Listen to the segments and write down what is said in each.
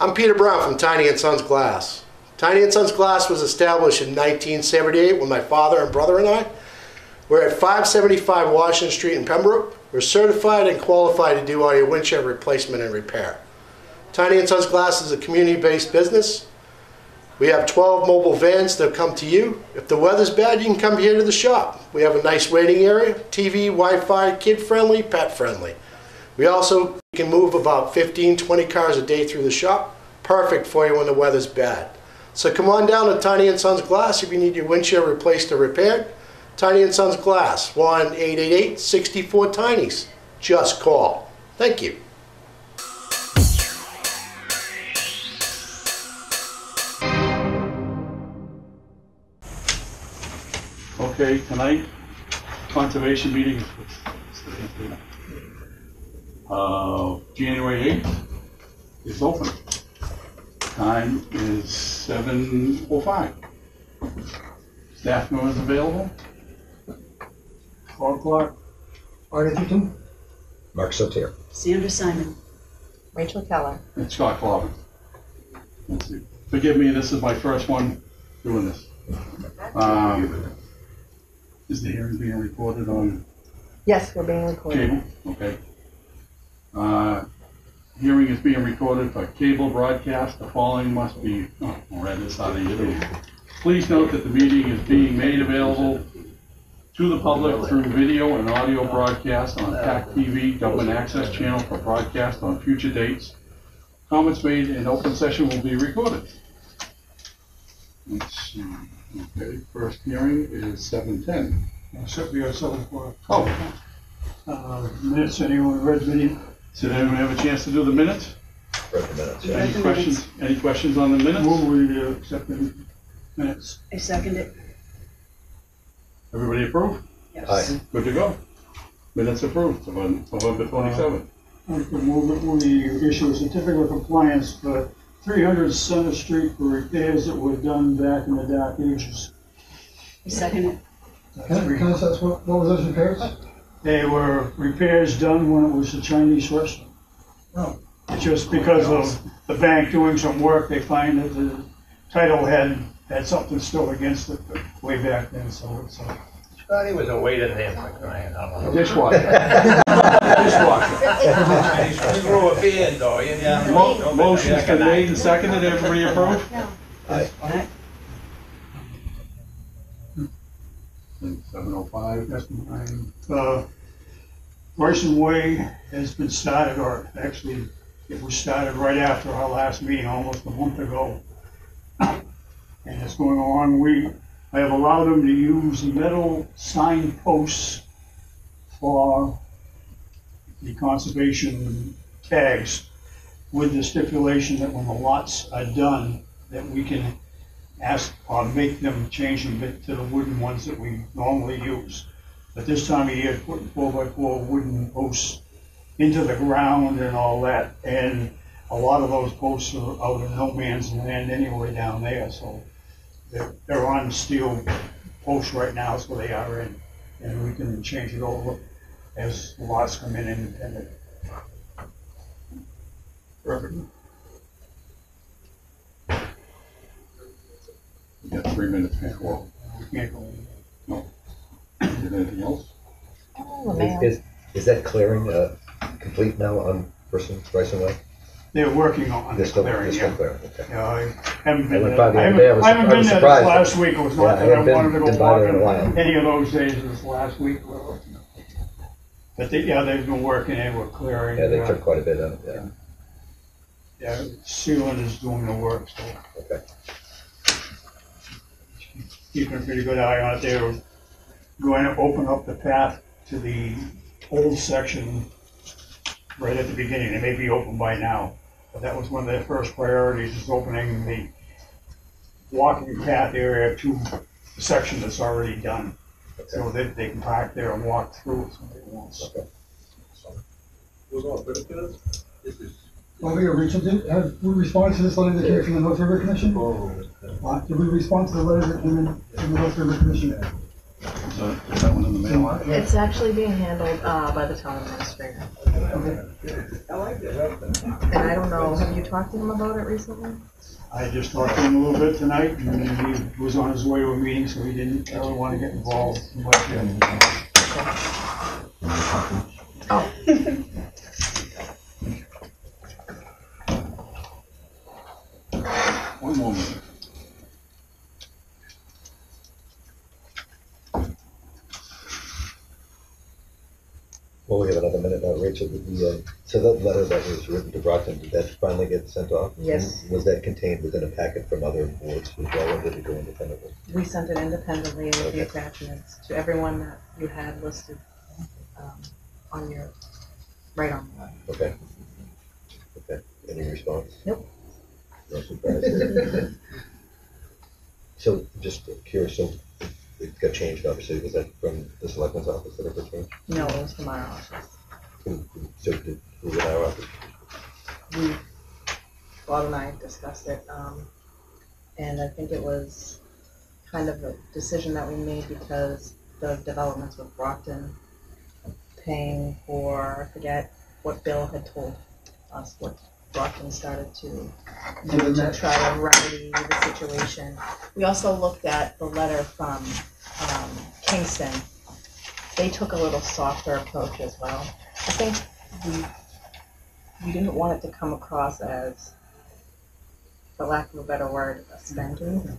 I'm Peter Brown from Tiny and Sons Glass. Tiny Sons Glass was established in 1978 when my father and brother and I were at 575 Washington Street in Pembroke. We're certified and qualified to do all your windshield replacement and repair. Tiny Sons Glass is a community-based business. We have 12 mobile vans that come to you. If the weather's bad, you can come here to the shop. We have a nice waiting area, TV, Wi-Fi, kid-friendly, pet-friendly. We also can move about 15, 20 cars a day through the shop. Perfect for you when the weather's bad. So come on down to Tiny and Sons Glass if you need your windshield replaced or repaired. Tiny and Sons Glass, 1-888-64-TINIES. Just call. Thank you. Okay, tonight, conservation meeting. Uh, January 8th is open. Time is 7:05. Staff members available? Four o'clock? Art Egerton, Mark Sotir. Sandra Simon. Rachel Keller. And Scott Glauben. Let's see. Forgive me, this is my first one doing this. Um, Is the hearing being recorded on Yes, we're being recorded. Cable, okay. Uh, Hearing is being recorded for cable broadcast. The following must be, oh, read this out of you. Please note that the meeting is being made available to the public through video and audio broadcast on PAC TV, government access channel for broadcast on future dates. Comments made in open session will be recorded. Let's see, okay, first hearing is seven ten. except we got seven o'clock. Oh, Uh, minutes, anyone read the, Did anyone have a chance to do the minutes? Read the minutes, yeah. Any questions, any questions on the minutes? move we uh, accept the minutes. I second it. Everybody approve? Yes. Aye. Good to go. Minutes approved, November November twenty-seventh. I could move that we issue a certificate of compliance for three hundred Center Street for repairs that were done back in the dark ages. I second it. Can can I ask, what, what were those repairs? They were repairs done when it was a Chinese restaurant. Oh. Just because of the bank doing some work, they find that the title had, had something still against it way back then, so it's, uh, Thought he was a waiter there for crying out loud. Dishwasher. Dishwasher. He threw a beer in though, you know. Mo- Motion's been made and seconded, everybody approve? Aye. Seven oh five. that's mine. Uh, Brisan Way has been started, or actually, it was started right after our last meeting, almost a month ago. And it's going along, we, I have allowed them to use metal sign posts for the conservation tags with the stipulation that when the lots are done, that we can ask or make them change them to the wooden ones that we normally use. But this time of year, putting four by four wooden posts into the ground and all that, and a lot of those posts are out in no man's land anyway down there, so they're, they're on steel posts right now, so they are in, and we can change it over as the lots come in independent. Perfect. We got three minutes before. We can't go in. Anything else? Oh, the. Is, is that clearing, uh, complete now on Person, Brisan Way? They're working on They're the still, clearing, they're still yeah. clearing, okay. Yeah, I haven't been went there, the I other day, I haven't, was- I haven't I been was there this surprised. last week, it was Yeah, not I that I haven't been- wanted to been go by walk there in a it while. any of those days this last week. But they, yeah, they've been working, they were clearing. Yeah, they uh, took quite a bit out, yeah, Yeah, Sealand is doing the work, so okay. Keeping a pretty good eye on it. They're going to open up the path to the old section right at the beginning. It may be open by now, but that was one of their first priorities, is opening the walking path area to the section that's already done. So that they can park there and walk through if somebody wants. Well, we Rachel, did, have we responded to this letter that came from the North River Commission? Uh, Did we respond to the letter that came in from the North River Commission? that, is that one in the mail? It's actually being handled, uh, by the town administrator. And I don't know, have you talked to him about it recently? I just talked to him a little bit tonight, and he was on his way to a meeting, so he didn't really want to get involved too much in Oh, One more minute. Well, we have another minute now, Rachel, did the, uh, so that letter that was written to Brockton, did that finally get sent off? Yes. And Was that contained within a packet from other boards as well, or did it go independently? we sent it independently with Okay. the attachments to everyone that you had listed, um, on your, right on. Okay. Okay, any response? Nope. So, just curious, so it got changed, obviously, was that from the selectman's office that it got changed? No, it was from our office. Who- who- So did, who was in our office? we, Bob and I discussed it, um, and I think it was kind of a decision that we made because the developments with Brockton paying for, I forget what Bill had told us, what Brockton started to do to try to remedy the situation. We also looked at the letter from, um, Kingston. They took a little softer approach as well. I think we we didn't want it to come across as, for lack of a better word, a spanking.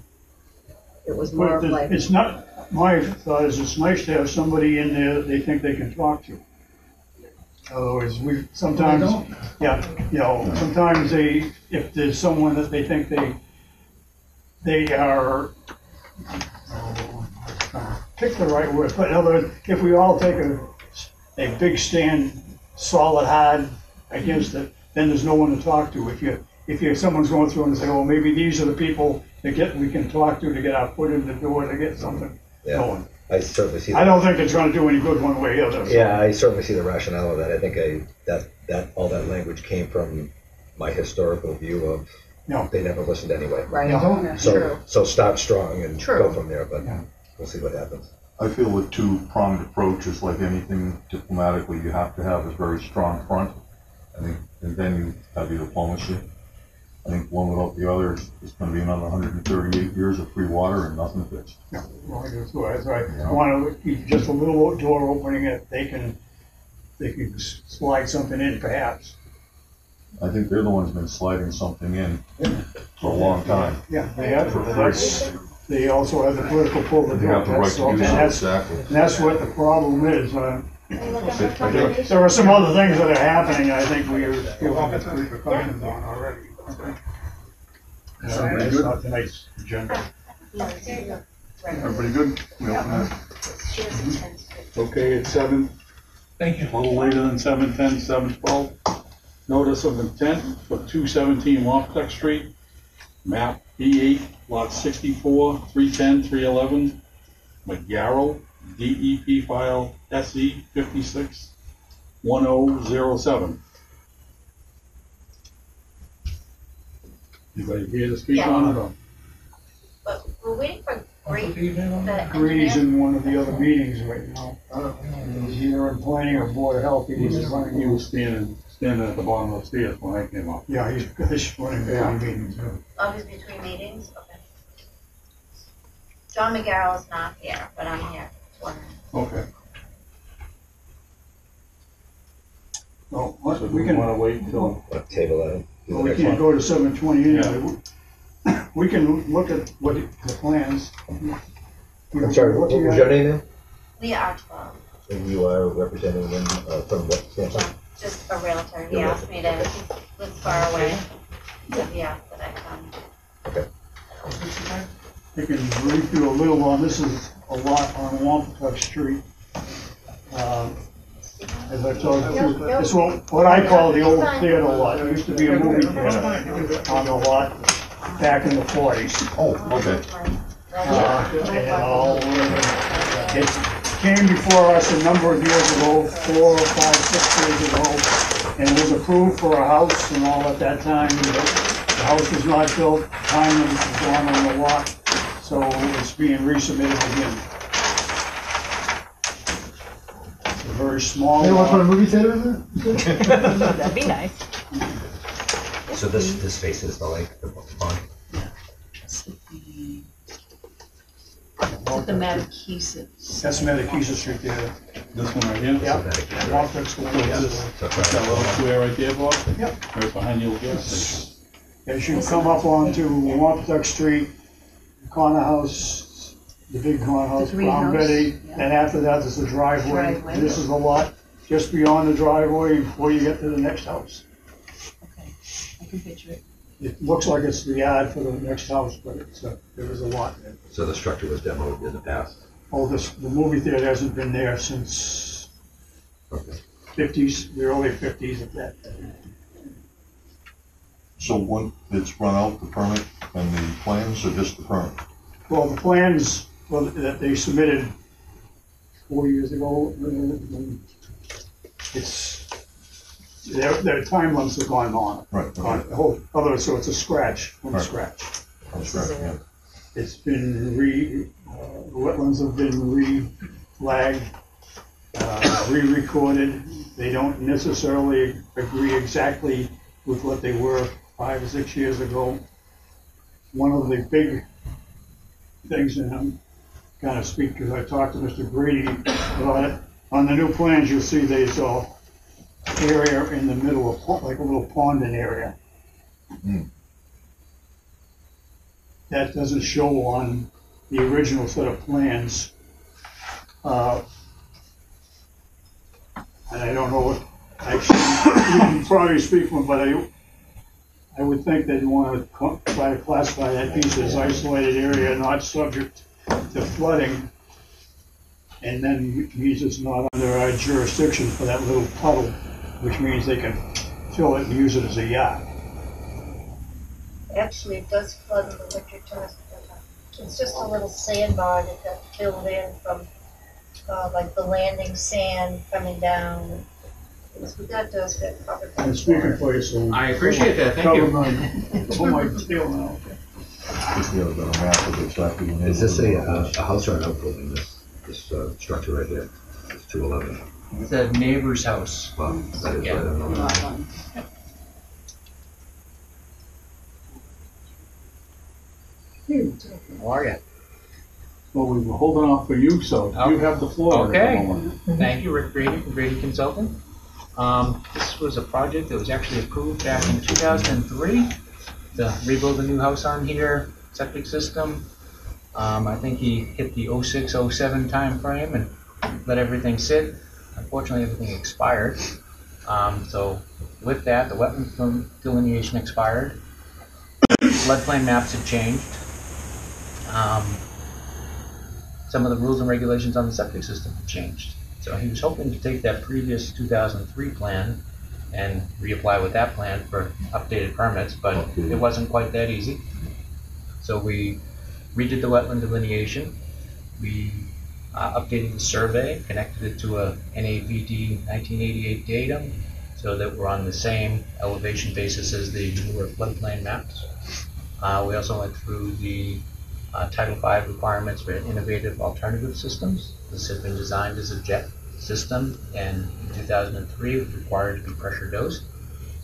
It was more of like, it's not, my thought is it's nice to have somebody in there that they think they can talk to. Otherwise, we, sometimes, yeah, you know, sometimes they, if there's someone that they think they, they are, oh, pick the right word, but in other words, if we all take a, a big stand, solid hard against it, then there's no one to talk to. If you, if you, someone's going through and say, well, maybe these are the people that get, we can talk to to get our foot in the door to get something Yeah, going. I certainly see. I don't think it's gonna do any good one way or the other. so- Yeah, I certainly see the rationale of that. I think I, that, that, all that language came from my historical view of, No. they never listened anyway. right, Yeah. So, true, so start strong and True. go from there, but Yeah. we'll see what happens. I feel a two-pronged approach is like anything diplomatically, you have to have a very strong front. I think, and then you have your diplomacy. I think one without the other is, is gonna be another hundred and thirty-eight years of free water and nothing fixed. Yeah, well, that's why, that's why I wanna keep just a little door opening that they can, they can slide something in perhaps. I think they're the ones been sliding something in for a long time. Yeah, they have, For free. that's, they also have the political pull to They do have it. the right That's, to do and so, that's, exactly. and that's what the problem is, uh, there are some other things that are happening, I think we are feeling repercussions on already. Uh, That's not tonight's agenda. Everybody good? We open that? Okay, it's seven, Thank you. a little later than seven ten, seven twelve. Notice of intent for two seventeen Wampatuck Street, map B eight, lot sixty-four, three ten, three eleven, McGarrell, DEP file SE fifty-six, one oh zero seven. Anybody here to speak on it or? But we're waiting for Greg, the Grady's engineer. in one of the other meetings right now. He's either in planning or board of health, he He was was, running. he was standing, standing at the bottom of the stairs when I came up. Yeah, he's, he's running Yeah. between meetings. yeah. Oh, he's between meetings, okay. John McGarrell's not here, but I'm here. Okay. Well, So what- do we we can, wanna wait until, Want table that? Do the well, we can't go to seven twenty anyway. We can look at what, the plans. I'm sorry, what what was your name now? Leah Archibald, And you are representing them, uh, from what standpoint? Just a realtor. He You're asked me to, he lives far away. So he asked that I come. I can brief you a little on, this is a lot on Wampatuck Street. Um, As I told you, it's what, what I call the old theater lot. It used to be a movie theater on the lot back in the forties. Oh, okay. Uh, and all, it came before us a number of years ago, four or five, six years ago, and was approved for a house and all at that time. The house was not built, time was gone on the lot, so it's being resubmitted again. Very small You don't want to put a movie theater in there? That'd be nice. So this, this faces the lake, the pond? The Mattakeesett. That's Mattakeesett Street there. This one right here? Yep. Walker's going What's this this? way. So it's That right- little square right there, Bob? Yep. Right behind the old gas station. As you come up onto Wampatuck Street, corner house, the big corner house, The Brown greenhouse, Betty, yeah. and after that is the driveway. Driveway. This is the lot just beyond the driveway before you get to the next house. Okay, I can picture it. It looks like it's the yard for the next house, but it's, a- there is a lot there. So the structure was demoed in the past? Oh, this, the movie theater hasn't been there since Okay. fifties, the early fifties at that. So when it's run out, the permit and the plans, or just the permit? Well, the plans, well, that they submitted four years ago, uh, it's, their, their time limits have gone on. Right, On okay. whole, other, so it's a scratch, from Right. scratch. That's right, yeah. It's been re, uh, the wetlands have been re-flagged, uh, re-recorded. They don't necessarily agree exactly with what they were five or six years ago. One of the big things, and I'm kind of speak because I talked to Mr. Brady about it. On the new plans, you'll see there's a area in the middle of, like a little ponding area. Hmm. That doesn't show on the original set of plans. Uh, And I don't know what, I should, you can probably speak for, but I, I would think they'd want to try to classify that piece as isolated area, not subject to flooding. And then it means it's not under our jurisdiction for that little puddle, which means they can fill it and use it as a yacht. Actually, it does flood in the winter time. It's just a little sandbar that got filled in from, uh, like the landing sand coming down. It's- That does get covered. by I'm speaking for you, so. I appreciate that, thank you. Cover my, pull my tail now. Just the other map of exactly. the Is this a, neighborhood. uh, a house or an outbuilding, this, this, uh, structure right here? It's two eleven. It's a neighbor's house. Well, that is Yeah. right on the line. How are you? Well, we were holding off for you, so you have the floor. at the Okay. moment. Thank you, Rick Brady from Brady Consulting. Um, this was a project that was actually approved back in two thousand and three to rebuild a new house on here, septic system. Um, I think he hit the 06, 07 timeframe and let everything sit. Unfortunately, everything expired. Um, so with that, the wetland delineation expired. Floodplain maps had changed. Um, some of the rules and regulations on the septic system have changed. So he was hoping to take that previous two thousand three plan and reapply with that plan for updated permits, but it wasn't quite that easy. So we redid the wetland delineation. We uh, updated the survey, connected it to a NAVD nineteen eighty-eight datum, so that we're on the same elevation basis as the newer floodplain maps. Uh, we also went through the uh, Title V requirements for innovative alternative systems. This had been designed as a jet system, and in 2003 it was required to be pressure dosed.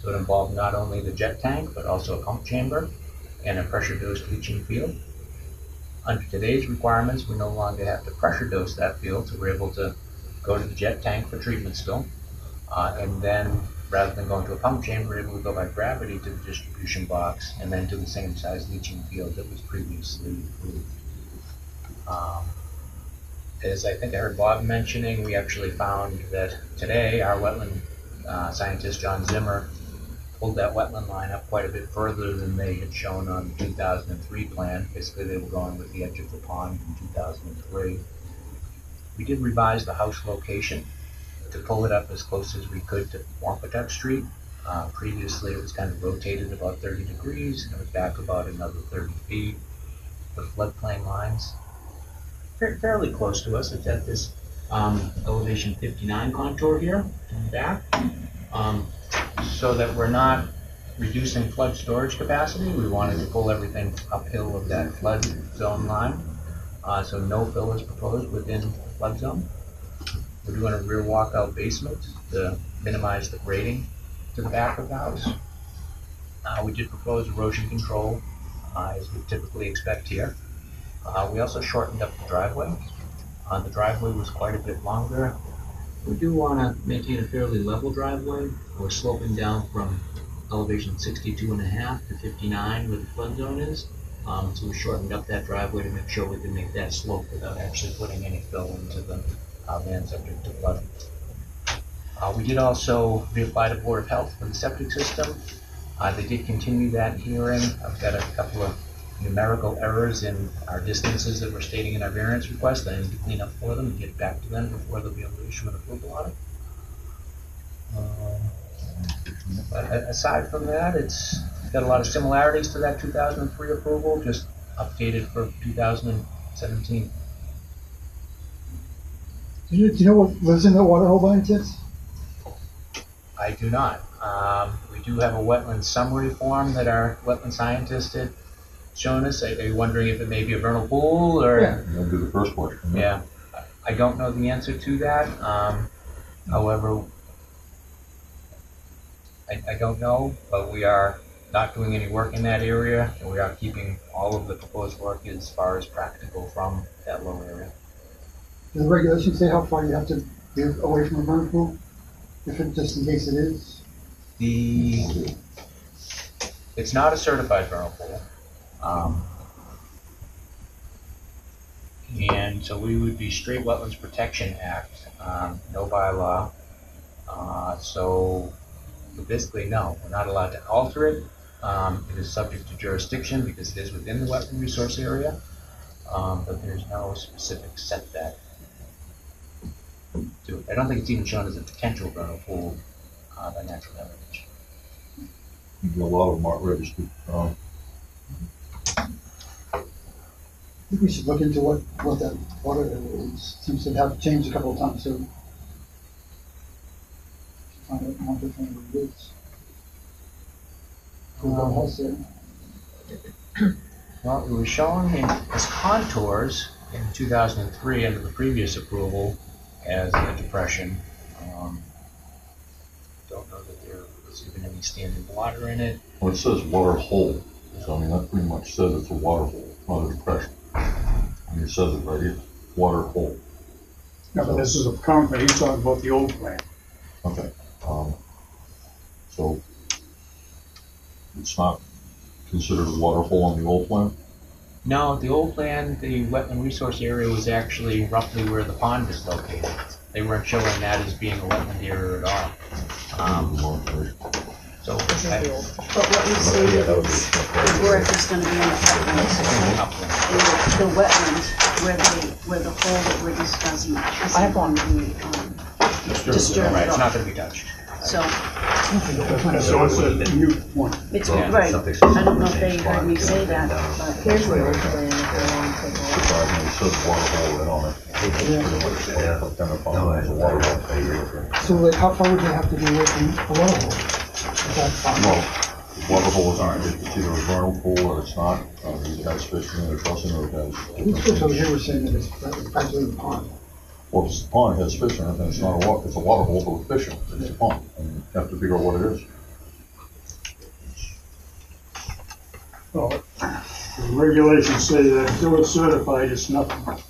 So it involved not only the jet tank, but also a pump chamber and a pressure dosed leaching field. Under today's requirements, we no longer have to pressure dose that field, so we're able to go to the jet tank for treatment still. Uh, and then, rather than going to a pump chamber, we're able to go by gravity to the distribution box and then to the same size leaching field that was previously approved. Um, as I think I heard Bob mentioning, we actually found that today our wetland uh, scientist John Zimmer pulled that wetland line up quite a bit further than they had shown on the 2003 plan. Basically, they were going with the edge of the pond in 2003. We did revise the house location to pull it up as close as we could to Wampatuck Street. Uh, previously, it was kind of rotated about 30 degrees, and it was back about another 30 feet. The floodplain lines, fairly close to us, it's at this um, elevation 59 contour here, back. Um, so that we're not reducing flood storage capacity, we wanted to pull everything uphill of that flood zone line. Uh, so no fill is proposed within flood zone. We're doing a rear walkout basement to minimize the grading to the back of the house. Uh, we did propose erosion control, uh, as we typically expect here. Uh, we also shortened up the driveway. Uh, the driveway was quite a bit longer. We do want to maintain a fairly level driveway. We're sloping down from elevation 62 and a half to 59 where the flood zone is. Um, so we shortened up that driveway to make sure we could make that slope without actually putting any fill into the uh, land subject to flood. Uh, we did also reapply to Board of Health for the septic system. Uh, they did continue that hearing. I've got a couple of numerical errors in our distances that we're stating in our variance request. I need to clean up for them and get back to them before they'll be able to issue an approval on it. Um, But aside from that, it's got a lot of similarities to that two thousand and three approval, just updated for two thousand and seventeen. Do you, do you know what lives in that water hole by any chance? I do not. Um, we do have a wetland summary form that our wetland scientist had shown us. Are are you wondering if it may be a vernal pool or? Yeah. That'd be the first question. Yeah, I don't know the answer to that. Um, however, I, I don't know, but we are not doing any work in that area, and we are keeping all of the proposed work as far as practical from that low area. Do the regulation say how far you have to be away from a vernal pool? If it, just in case it is? The, it's not a certified vernal pool. Um, and so we would be Straight Wetlands Protection Act, um, no bylaw. Uh, so basically, no, we're not allowed to alter it. Um, it is subject to jurisdiction because it is within the wetland resource area. Um, but there's no specific setback to it. I don't think it's even shown as a potential vernal pool, uh, by natural heritage. A lot of them aren't registered. Um, I think we should look into what, what that water is. Seems to have changed a couple of times, so. Find out more different what it is. Go down house there. Well, it was shown in, as contours in two thousand and three under the previous approval as a depression. Um, Don't know that there was even any standing water in it. Well, it says water hole, so I mean, that pretty much says it's a water hole, not a depression. And it says it right here, water hole. No, but this is a current, but he's talking about the old plan. Okay, um, so it's not considered a water hole on the old plan? No, the old plan, the wetland resource area was actually roughly where the pond is located. They weren't showing that as being a wetland area at all. Um, so. This is I- the. But what you see Yeah, that would be. is the work is gonna be on the uplands. Upland. And the- the wetlands, where the, where the hole that we're discussing I have one. isn't going to be, um, disturbed Right, it's not gonna be touched. So, So it's a new one. it's, Well, right, I don't know if they heard me say that, but Here's the old plan, if you want to take a look. It water hole right on it. Yeah. Identified No, as I, a water hole. I agree with you. So like, how far would you have to be away from a water hole? Is that? Well, water hole is not, it's either a vernal pool or it's not, um, it has fish in it, it doesn't, or it These folks over has. here were saying that it's practically a pond. Well, if it's a pond, it has fish in it, then it's not a wa, it's a water hole, but with fish in it, it's a pond, and you have to figure out what it is. Well, the regulations say that until it's certified, it's nothing. Right,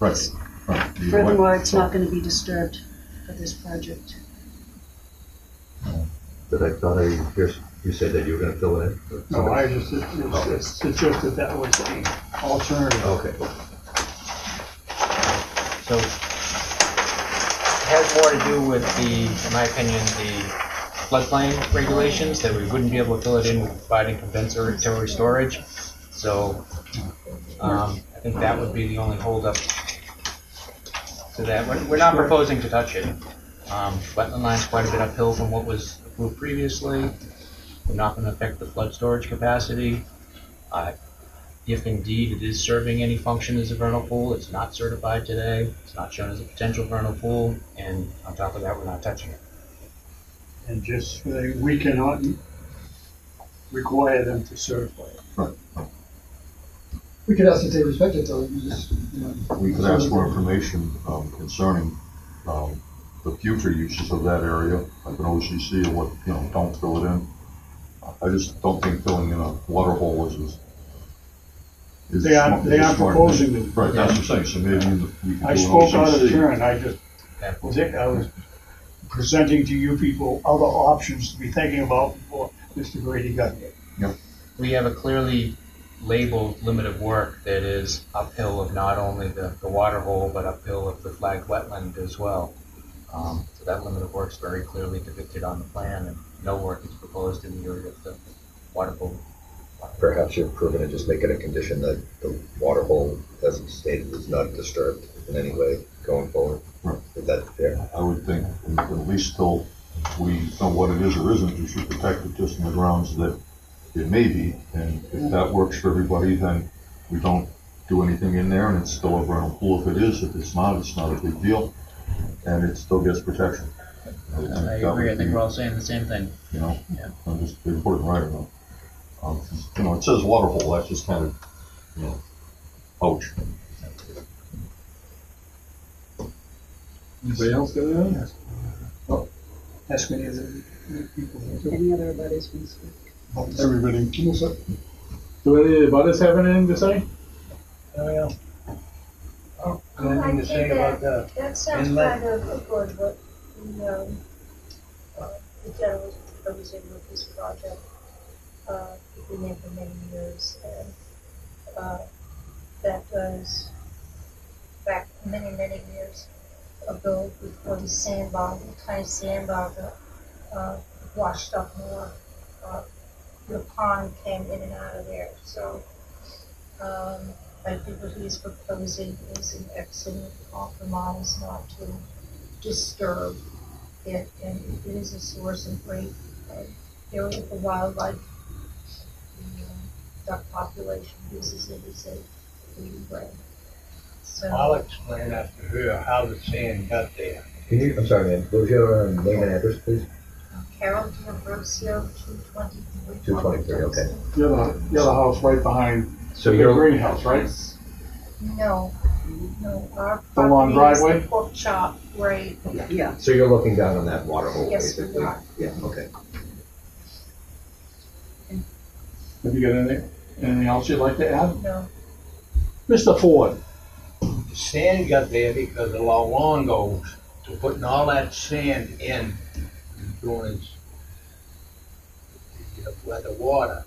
right. Either way. furthermore, it's not gonna be disturbed for this project. But I thought I, here's, you said that you were gonna fill it in? No, I just, it's, it's suggested that was an alternative. Okay. So it has more to do with the, in my opinion, the floodplain regulations, that we wouldn't be able to fill it in with providing compensatory storage. So, um, I think that would be the only holdup to that. We're, we're not proposing to touch it. Um, wetland line's quite a bit uphill from what was approved previously. We're not gonna affect the flood storage capacity. Uh, if indeed it is serving any function as a vernal pool, it's not certified today, it's not shown as a potential vernal pool, and on top of that, we're not touching it. And just, uh, we cannot require them to certify it. Right. We could ask if they respect it though, you just we could ask for information, um, concerning, um, the future uses of that area, like an OCC or what, you know, don't fill it in. I just don't think filling in a water hole is, is. is They aren't, smart- they is aren't smart. proposing to. Right, that's what I'm saying, so maybe we can I do an spoke out of OCC. turn, I just, was it, I was presenting to you people other options to be thinking about before Mr. Brady got here. We have a clearly labeled limit of work that is uphill of not only the, the water hole, but uphill of the flagged wetland as well. Um, so that limit of work is very clearly depicted on the plan, and no work is proposed in the area of the water hole. Perhaps you're approving it, just make it a condition that the water hole, as it's stated, is not disturbed in any way going forward. Right. Is that fair? I would think, at least till we know what it is or isn't, we should protect it just on the grounds that it may be. And if that works for everybody, then we don't do anything in there and it's still a vernal pool if it is. If it's not, it's not a big deal. And it still gets protection. think I that agree, I would think be, we're all saying the same thing. You know, Yeah. I'm just, they put it right, though. Um, you know, it says water hole, that's just kind of, you know, ouch. Anybody else got anything? Ask any of the people. Any other buddies from speak? Everybody. Do any of the butters have anything to say? Anything to say about that? That sounds kind of good, but, the, um, uh, the gentleman proposing with this project, uh, been there for many years, and, uh, that was back many, many years ago, before the sandbar, the kind of sandbar that, uh, washed up more, uh, the pond came in and out of there, so, um, I think what he's proposing is an excellent compromise not to disturb it, and it is a source of great, uh, area for wildlife. The, um, duck population uses it as a breeding ground. I'll explain after her how the sand got there. Can you, I'm sorry, man, what was your um, name and address, please? Carol D'Ambrosio, two twenty-three. 223, okay. You're the, you're the house right behind So the you're, greenhouse, right? No, no, our The long property is driveway? the pork chop, right, Yeah. so you're looking down on that water hole, Yes, we basically? are. Yeah, okay. Have you got anything, anything else you'd like to add? no, Mr. Ford? The sand got there because of Luongos, to putting all that sand in, and doing his, the, where the water,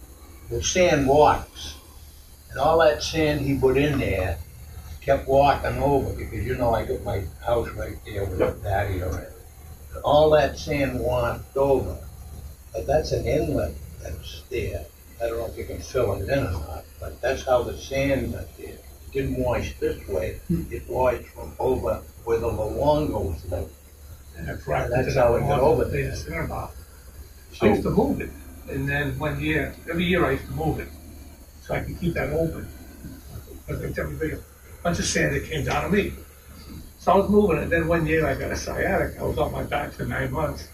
the sand walks. And all that sand he put in there kept walking over, because you know I got my house right there with the patio in it. And All that sand walked over, but that's an inlet that's there. I don't know if you can fill it in or not, but that's how the sand got there. It Didn't wash this way, hmm. it washed from over where the Luongos live. That's how it got over there. I used to move it, and then one year, every year I used to move it, so I can keep that open. But they tell me, big, bunch of sand that came down on me. So I was moving it, then one year I got a sciatic, I was on my back for nine months.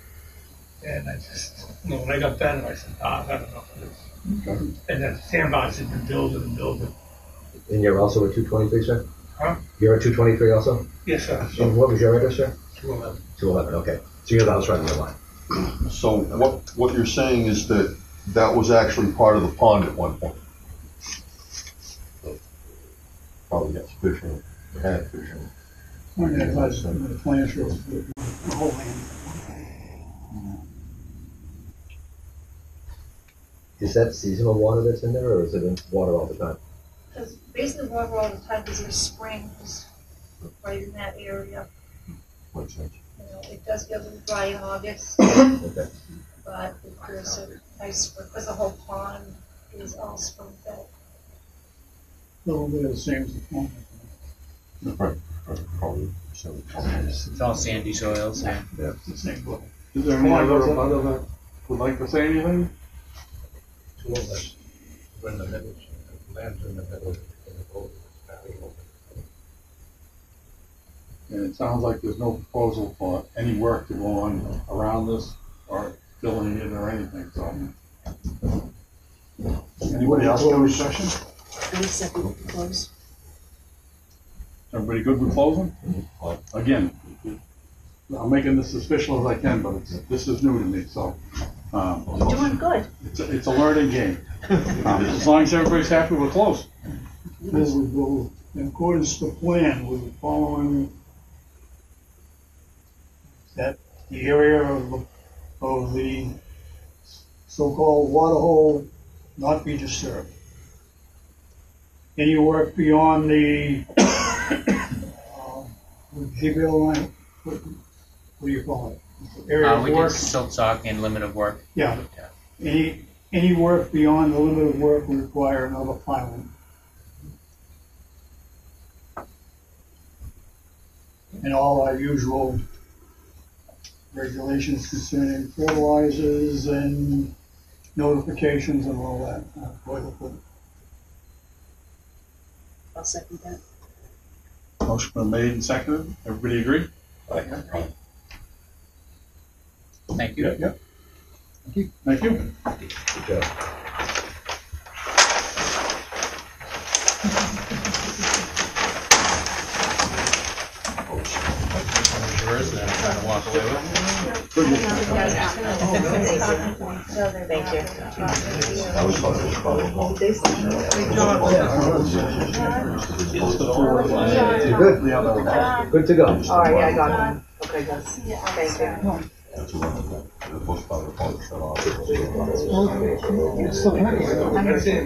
And I just, you know, when I got better, I said, ah, I don't know. And then sandbox had been building and building. And you're also a two twenty-three, sir? Huh? You're a two twenty-three also? Yes, sir. And what was your address, sir? Two eleven. Two eleven, okay. So you're the house right on the line? So what, what you're saying is that that was actually part of the pond at one point? Probably got fishing, had fishing. When that was, when the plan shows the the whole land. Is that seasonal water that's in there, or is it in water all the time? because basically water all the time, because there's springs right in that area. Makes sense. You know, it does get a little dry in August, Okay. but there's a nice, because the whole pond is all spring fed. Little bit of the same as the phone. Right, right, probably. so- It's all sandy soils, yeah. It's the same book. Is there any other butter that would like to say anything? Two of us, we're in the middle, the land's in the middle, and the boat is very open. And it sounds like there's no proposal for any work to go on around this or filling it or anything, so. Anybody else got any questions? I second close. Everybody good with closing? Again, I'm making this as official as I can, but it's, this is new to me, so, um, Doing good. it's, a- it's a learning game. Um, As long as everybody's happy, we're close. This would go in accordance to plan with the following. That the area of, of the so-called water hole not be disturbed. Any work beyond the, uh, behavioral line, what, what do you call it? Area Uh, of we did work, sock and limit of work. yeah. Any, any work beyond the limit of work will require another filing. And all our usual regulations concerning fertilizers and notifications and all that, uh, boilerplate. I'll second that. Motion been made and seconded. Everybody agree? Thank you. Yep, yep. Thank you. Good job. Yours, and I'm trying to walk away with. Thank you. I was talking about. You're good, good to go. All right, yeah, I got it. Okay, good. Thank you. That's one of the, the most part of the part shut off. Well, it's still connected.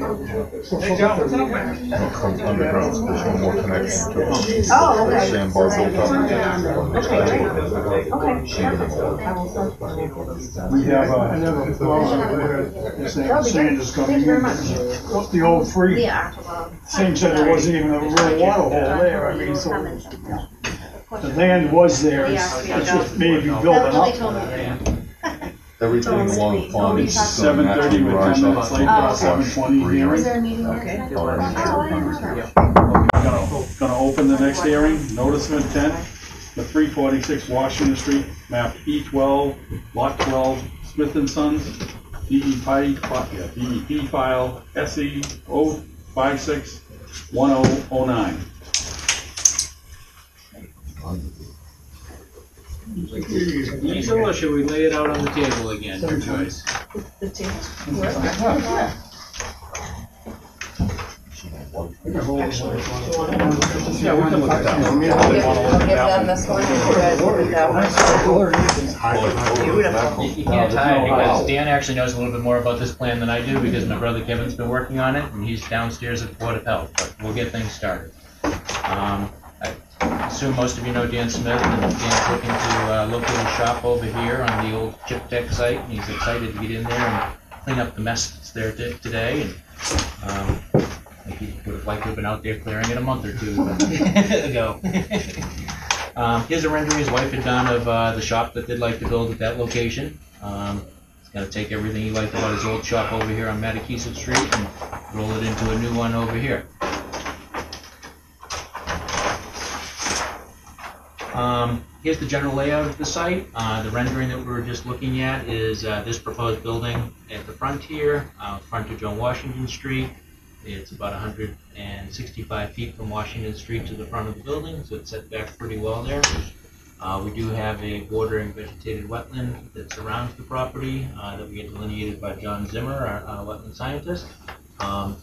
So Hey, John, what's up, man? Comes underground, there's no more connection to it. Oh, okay. Sandbar built up. Okay. We have, uh, another, the same, sand is coming in. Up the old free, Yeah. same said there wasn't even a real water hole there, I mean, so the land was there, it's it's just maybe building up. Everything along the pond is. Seven thirty with ten minutes late, Oh, seven twenty hearing. there a meeting? Okay. Gonna, gonna open the next hearing, notice of intent, the three forty-six Washington Street, map E twelve, lot twelve, Smith and Sons, DEP, fi- yeah, DEP file SE oh five six one oh oh nine. Easel, or should we lay it out on the table again, your choice? The two. Yeah, we can look at that one. Give, I'll give them this one, you guys will do that one. Beautiful. You you can't tie it, because Dan actually knows a little bit more about this plan than I do, because my brother Kevin's been working on it, and he's downstairs at the Board of Health, but we'll get things started. Um, I assume most of you know Dan Smith, and Dan's looking to uh, locate a shop over here on the old Chip Tech site, and he's excited to get in there and clean up the mess that's there t- today, and, um, he would have liked to have been out there clearing it a month or two ago. Um, here's a rendering his wife had done of, uh, the shop that they'd like to build at that location. Um, he's gonna take everything he liked about his old shop over here on Mattakeesett Street and roll it into a new one over here. Um, here's the general layout of the site. Uh, the rendering that we were just looking at is, uh, this proposed building at the front here, uh, frontage on Washington Street. It's about hundred and sixty-five feet from Washington Street to the front of the building, so it's set back pretty well there. Uh, we do have a bordering vegetated wetland that surrounds the property, uh, that we get delineated by John Zimmer, our, wetland scientist. Um,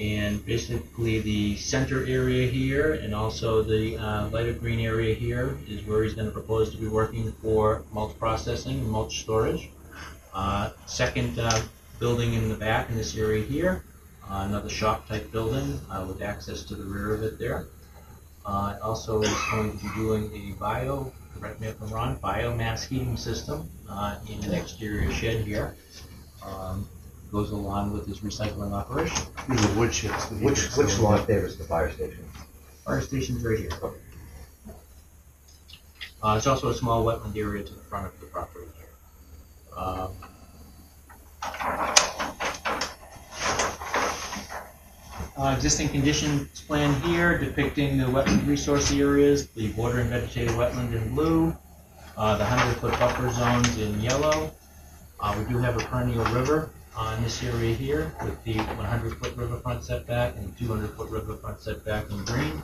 and basically the center area here and also the, uh, lighter green area here is where he's gonna propose to be working for mulch processing and mulch storage. Uh, second, uh, building in the back in this area here, uh, another shop type building, uh, with access to the rear of it there. Uh, also is going to be doing a bio, correct me if I'm wrong, biomass heating system, in an exterior shed here. Um, goes along with his recycling operation. These are wood chips. Which, which lot there is the fire station? Fire station's right here. Uh, there's also a small wetland area to the front of the property here. Um, Uh, existing conditions plan here depicting the wetland resource areas, the bordering vegetated wetland in blue, uh, the hundred foot buffer zones in yellow. Uh, we do have a perennial river on this area here with the 100-foot riverfront setback and 200-foot riverfront setback in green.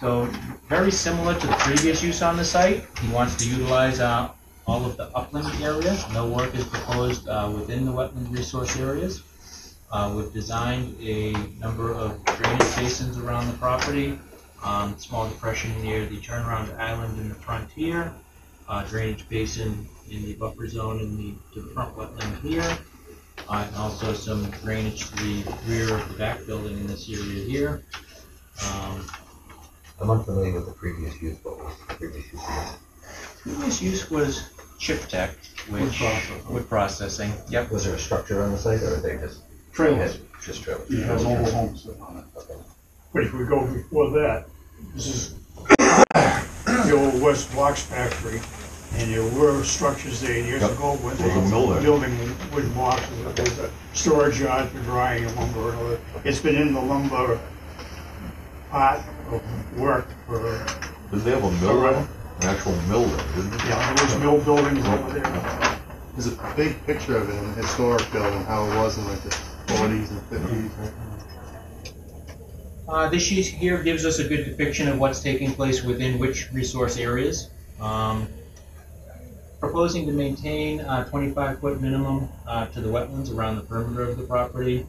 So very similar to the previous use on the site. He wants to utilize uh, all of the upland area. No work is proposed uh, within the wetland resource areas. Uh, we've designed a number of drainage basins around the property um, Small depression near the turnaround island in the front here. uh, Drainage basin in the buffer zone in the, to the front wetland here. Uh, And also some drainage to the rear of the back building in this area here. Um, I'm unfamiliar with the previous use, what was the previous use? Previous use was chip tech, which, processing. wood processing, yep. Was there a structure on the site, or are they just? Trailers. Just trailers? He has mobile homes on it. But if we go before that, this is the old West Blocks Factory, and there were structures there years Yep. ago when There was a mill they there. building wooden blocks, there was a storage yard for drying and lumber and all that. It's been in the lumber part of work for, Didn't they have a mill there? An actual mill there, didn't they? yeah, there was mill buildings over there. There's a big picture of it in the historic building, how it was in like the forties and fifties. Uh, this sheet here gives us a good depiction of what's taking place within which resource areas. Um, proposing to maintain a twenty-five foot minimum, uh, to the wetlands around the perimeter of the property.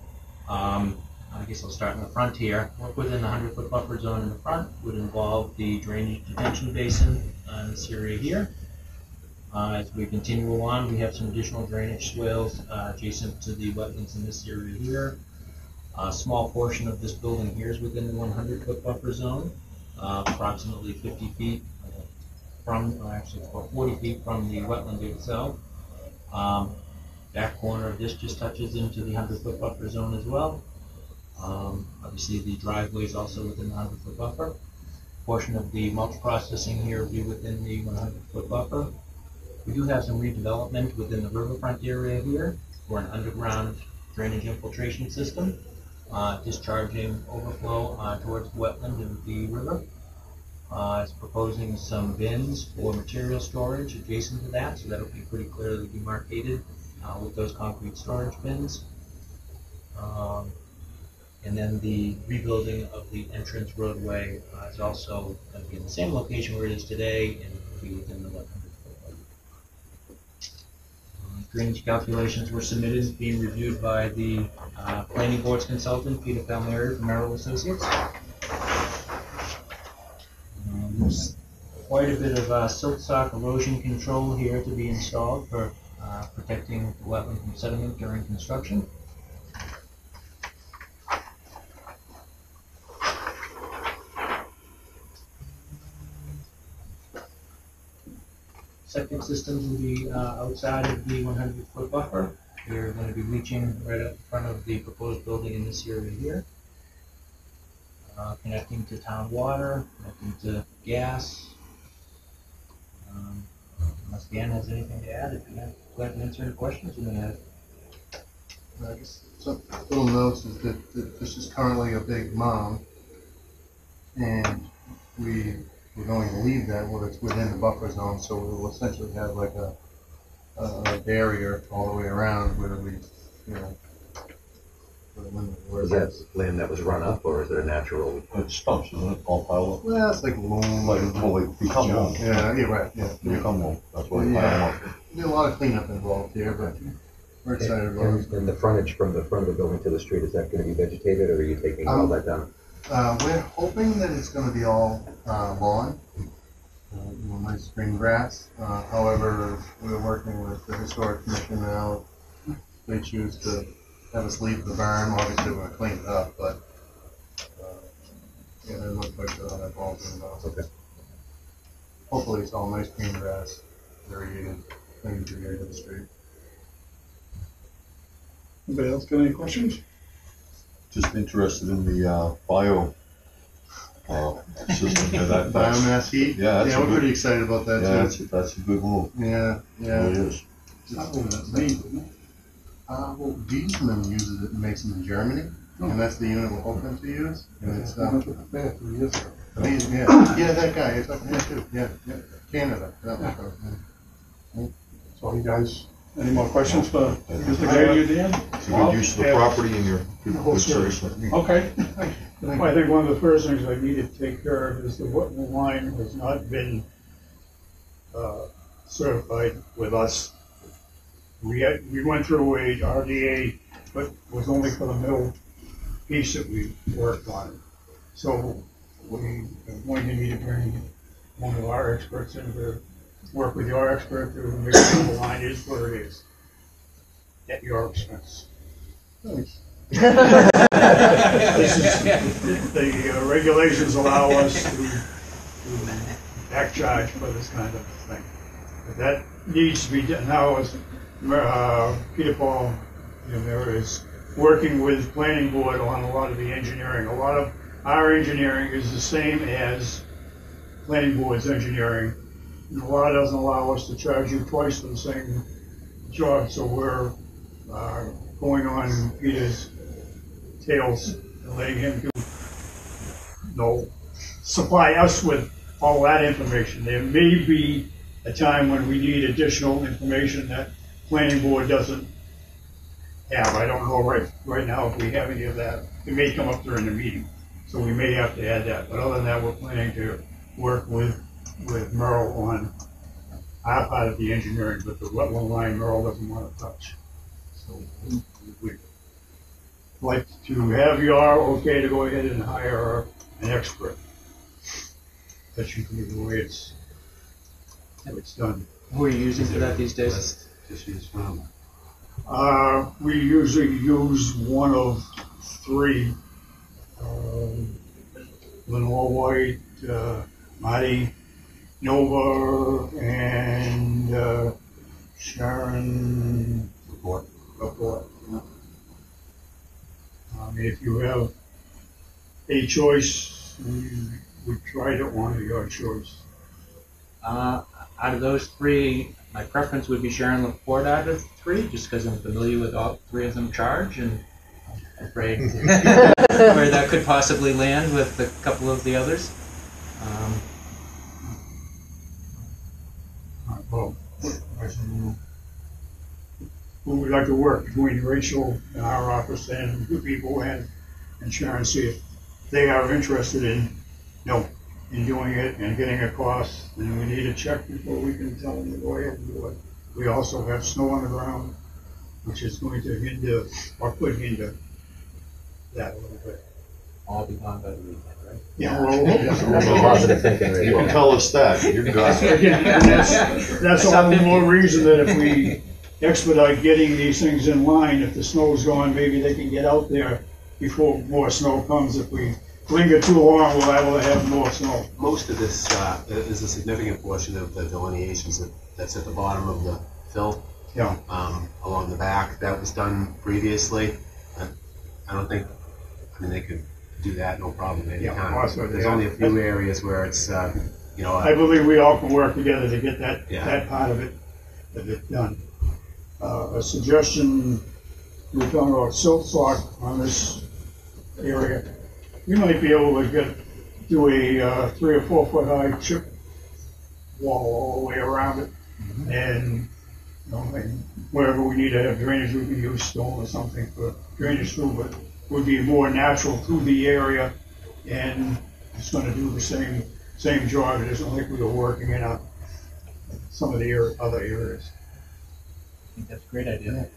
Um, I guess I'll start in the front here. Work within the hundred foot buffer zone in the front would involve the drainage detention basin uh, in this area here. Uh, as we continue along, we have some additional drainage swales, uh, adjacent to the wetlands in this area here. A small portion of this building here is within the one hundred foot buffer zone, uh, approximately fifty feet uh, from, or actually about forty feet from the wetland itself. Um, back corner of this just touches into the hundred foot buffer zone as well. Um, obviously, the driveway is also within the hundred foot buffer. Portion of the mulch processing here will be within the one hundred foot buffer. We do have some redevelopment within the riverfront area here for an underground drainage infiltration system uh, discharging overflow uh, towards the wetland and the river. Uh, It's proposing some bins for material storage adjacent to that, so that'll be pretty clearly demarcated uh, with those concrete storage bins. Um, And then the rebuilding of the entrance roadway uh, is also going to be in the same location where it is today and be within the 100 foot buffer. Uh, Drainage calculations were submitted, being reviewed by the uh, planning board's consultant, Peter Palmieri from Merrill Associates. Um, There's quite a bit of uh, silt sock erosion control here to be installed for uh, protecting the wetland from sediment during construction. Septic systems will be uh, outside of the 100 foot buffer. We're going to be reaching right up in front of the proposed building in this area here. Uh, Connecting to town water, connecting to gas. Um, Unless Dan has anything to add, if you have, glad to answer any questions you may have. I guess some little notes is that, that this is currently a big mound. And we, we're going to leave that where it's within the buffer zone, so we will essentially have like a, a a barrier all the way around where we, you know. where the limit- where Was that land that was run up, or is it a natural? It's stumps, isn't it, all piled up? Well, it's like loam, up? like, Like, well, they become loam. yeah, you're right, yeah. They become loam, that's why they pile them up. There's a lot of cleanup involved here, but we're excited about it. And, and the frontage from the front of the building to the street, is that gonna be vegetated, or are you taking all Um, that down? Uh, we're hoping that it's gonna be all, uh, lawn, uh, you know, nice green grass. Uh, however, we're working with the historic commission now. They choose to have us leave the barn. obviously we're gonna clean it up, but, uh, yeah, they're not quite sure how that ball's gonna go. Okay. Hopefully it's all nice green grass, irrigated, clean to the the street. Anybody else got any questions? Just interested in the, uh, bio, system, yeah, that, Biomass heat? Yeah, that's Yeah, we're good- pretty excited about that yeah, too. that's, that's a good move, Yeah, yeah. it yeah. really is. Uh, well, Viessmann uses it and makes them in Germany, and that's the unit we're hoping to use. And it's, uh, Wies- yeah, yeah, that guy, it's up there too, yeah, yeah, Canada. that one. So you guys, any more questions for Mr. Gary or Dan? It's a good use of the property and your good whole good service. service. Okay, I think one of the first things I need to take care of is the line has not been, uh, certified with us. We had, we went through a RDA, but was only for the middle piece that we worked on. So we are going to need to bring one of our experts in to work with your expert to make sure the line is where it is. At your expense. This is, the uh, regulations allow us to, to charge for this kind of thing. But that needs to be done now as, uh, Peter Paul, you know, is working with planning board on a lot of the engineering. A lot of our engineering is the same as planning board's engineering. The law doesn't allow us to charge you twice for the same job, so we're, uh, going on Peter's tails and letting him do, no, supply us with all that information. There may be a time when we need additional information that planning board doesn't have. I don't know right, right now if we have any of that. It may come up during the meeting, so we may have to add that. But other than that, we're planning to work with, with Merrill on our part of the engineering, but the wetland line Merrill doesn't want to touch. So we like to have your okay to go ahead and hire an expert. That's usually the way it's, it's done. Who are you using for that these days? Just use from. Uh, we usually use one of three. Um, Lenore White, uh, Marty Nova, and, uh, Sharon. Laporte. Laporte. Yeah. I mean, if you have a choice, we would try to honor your choice. Uh, out of those three, my preference would be Sharon Laporte out of three, just because I'm familiar with all three of them charge and I'm afraid where that could possibly land with a couple of the others. Um, Uh, Well, we would like to work between Rachel and our office and the people and, and Sharon, see if they are interested in, you know, in doing it and getting a cost, and we need a check before we can tell them to go ahead and do it. We also have snow on the ground, which is going to hinder, or could hinder that a little bit. all be gone by the weekend, right? Yeah, well, Positive thinking. You can tell us that, you're gone. And that's, that's all the more reason that if we expedite getting these things in line, if the snow's gone, maybe they can get out there before more snow comes. If we linger too long, we'll liable to have more snow. Most of this, uh, is a significant portion of the delineations that, that's at the bottom of the fill, Yeah, um, along the back. That was done previously. I I don't think, I mean, they could do that, no problem Yeah, anytime. also, There's yeah. only a few areas where it's, uh, you know, I believe we all can work together to get that, Yeah. that part of it, of it done. Uh, a suggestion, we we're talking about silt sock on this area. We might be able to get, do a, uh, three or four foot high chip wall all the way around it. And, you know, and wherever we need to have drainage, we can use stone or something for drainage through, but would be more natural through the area. And it's gonna do the same, same job, it isn't like we were working in a, some of the ar- other areas. I think that's a great idea.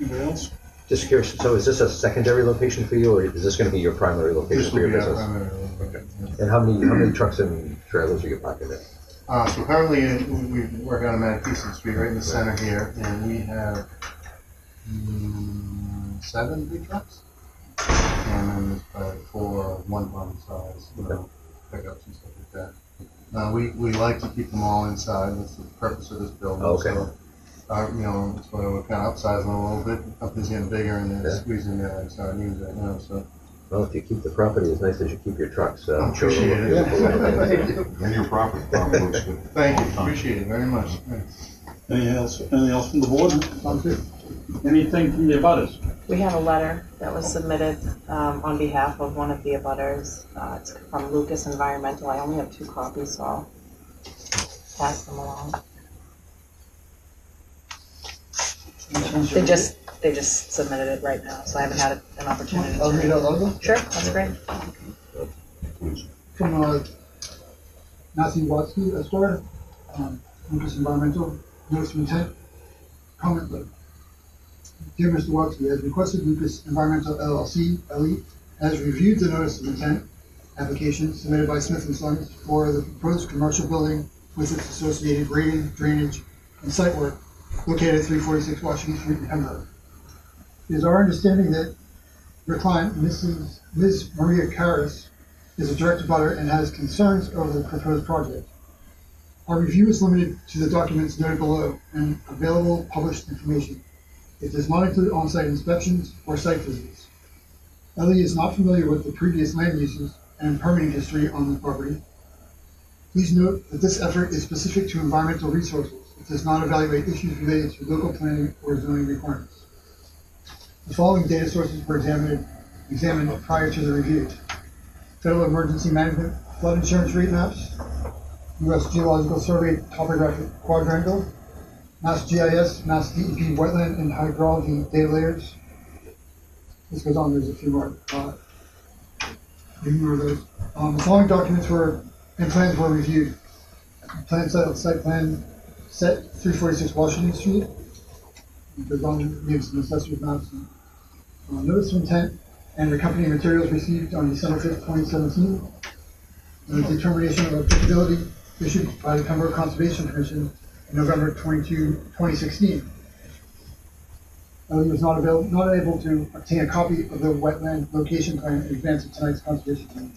Anybody else? Just curious, so is this a secondary location for you, or is this gonna be your primary location for will your be our business? primary location. And how many, how many trucks and trailers are you parking there? Uh, so currently, uh, we we work on a Mattakeesett Street, right in the center here, and we have mm, seven big trucks. And then there's probably four one-ton size, you know, pickups and stuff like that. Uh, we, we like to keep them all inside, that's the purpose of this building. Okay. so, Uh, you know, that's why we're kind of upsizing them a little bit, up is getting bigger and then Yeah. squeezing there, like our needs right now, so. Well, if you keep the property as nice as you keep your trucks, uh, I'm sure. Appreciate it'll look beautiful. it. And your property, probably looks good. Thank you, appreciate it very much. Thanks. Anything else, anything else from the board? Anything from the abutters? We have a letter that was submitted um, on behalf of one of the abutters. Uh, It's from Lucas Environmental. I only have two copies, so I'll pass them along. They just they just submitted it right now, so I haven't had an opportunity I'll read it out loud though. Sure, that's great. From, uh, Matthew Watsky, Esquire, um, Lucas Environmental, notice of intent, comment letter. Dear Mr. Watsky, as requested, Lucas Environmental LLC, LE, has reviewed the notice of intent application submitted by Smith and Sons for the proposed commercial building with its associated grading, drainage, and site work located at three forty-six Washington Street in Pembroke. It is our understanding that your client, Mrs. Ms. Maria Karas, is a direct abutter and has concerns over the proposed project. Our review is limited to the documents noted below and available published information. It does not include on-site inspections or site visits. LE is not familiar with the previous land uses and permitting history on the property. Please note that this effort is specific to environmental resources. It does not evaluate issues related to local planning or zoning requirements. The following data sources were examined, examined prior to the review. Federal Emergency Management Flood Insurance Rate Maps, U.S. Geological Survey Topographic Quadrangle, Mass GIS, Mass DEP Wetland and Hydrology Data Layers. This goes on, there's a few more. Uh, Ignore those. Um, the following documents were, and plans were reviewed. Plan set, site plan set three forty-six Washington Street. Goes on, gives some assessor's maps. Uh, notice of intent and accompanying materials received on December fifth, twenty seventeen. And a determination of applicability issued by the Pembroke Conservation Commission November 22, 2016. LE uh, was not avail, not able to obtain a copy of the wetland location plan in advance of tonight's conservation hearing.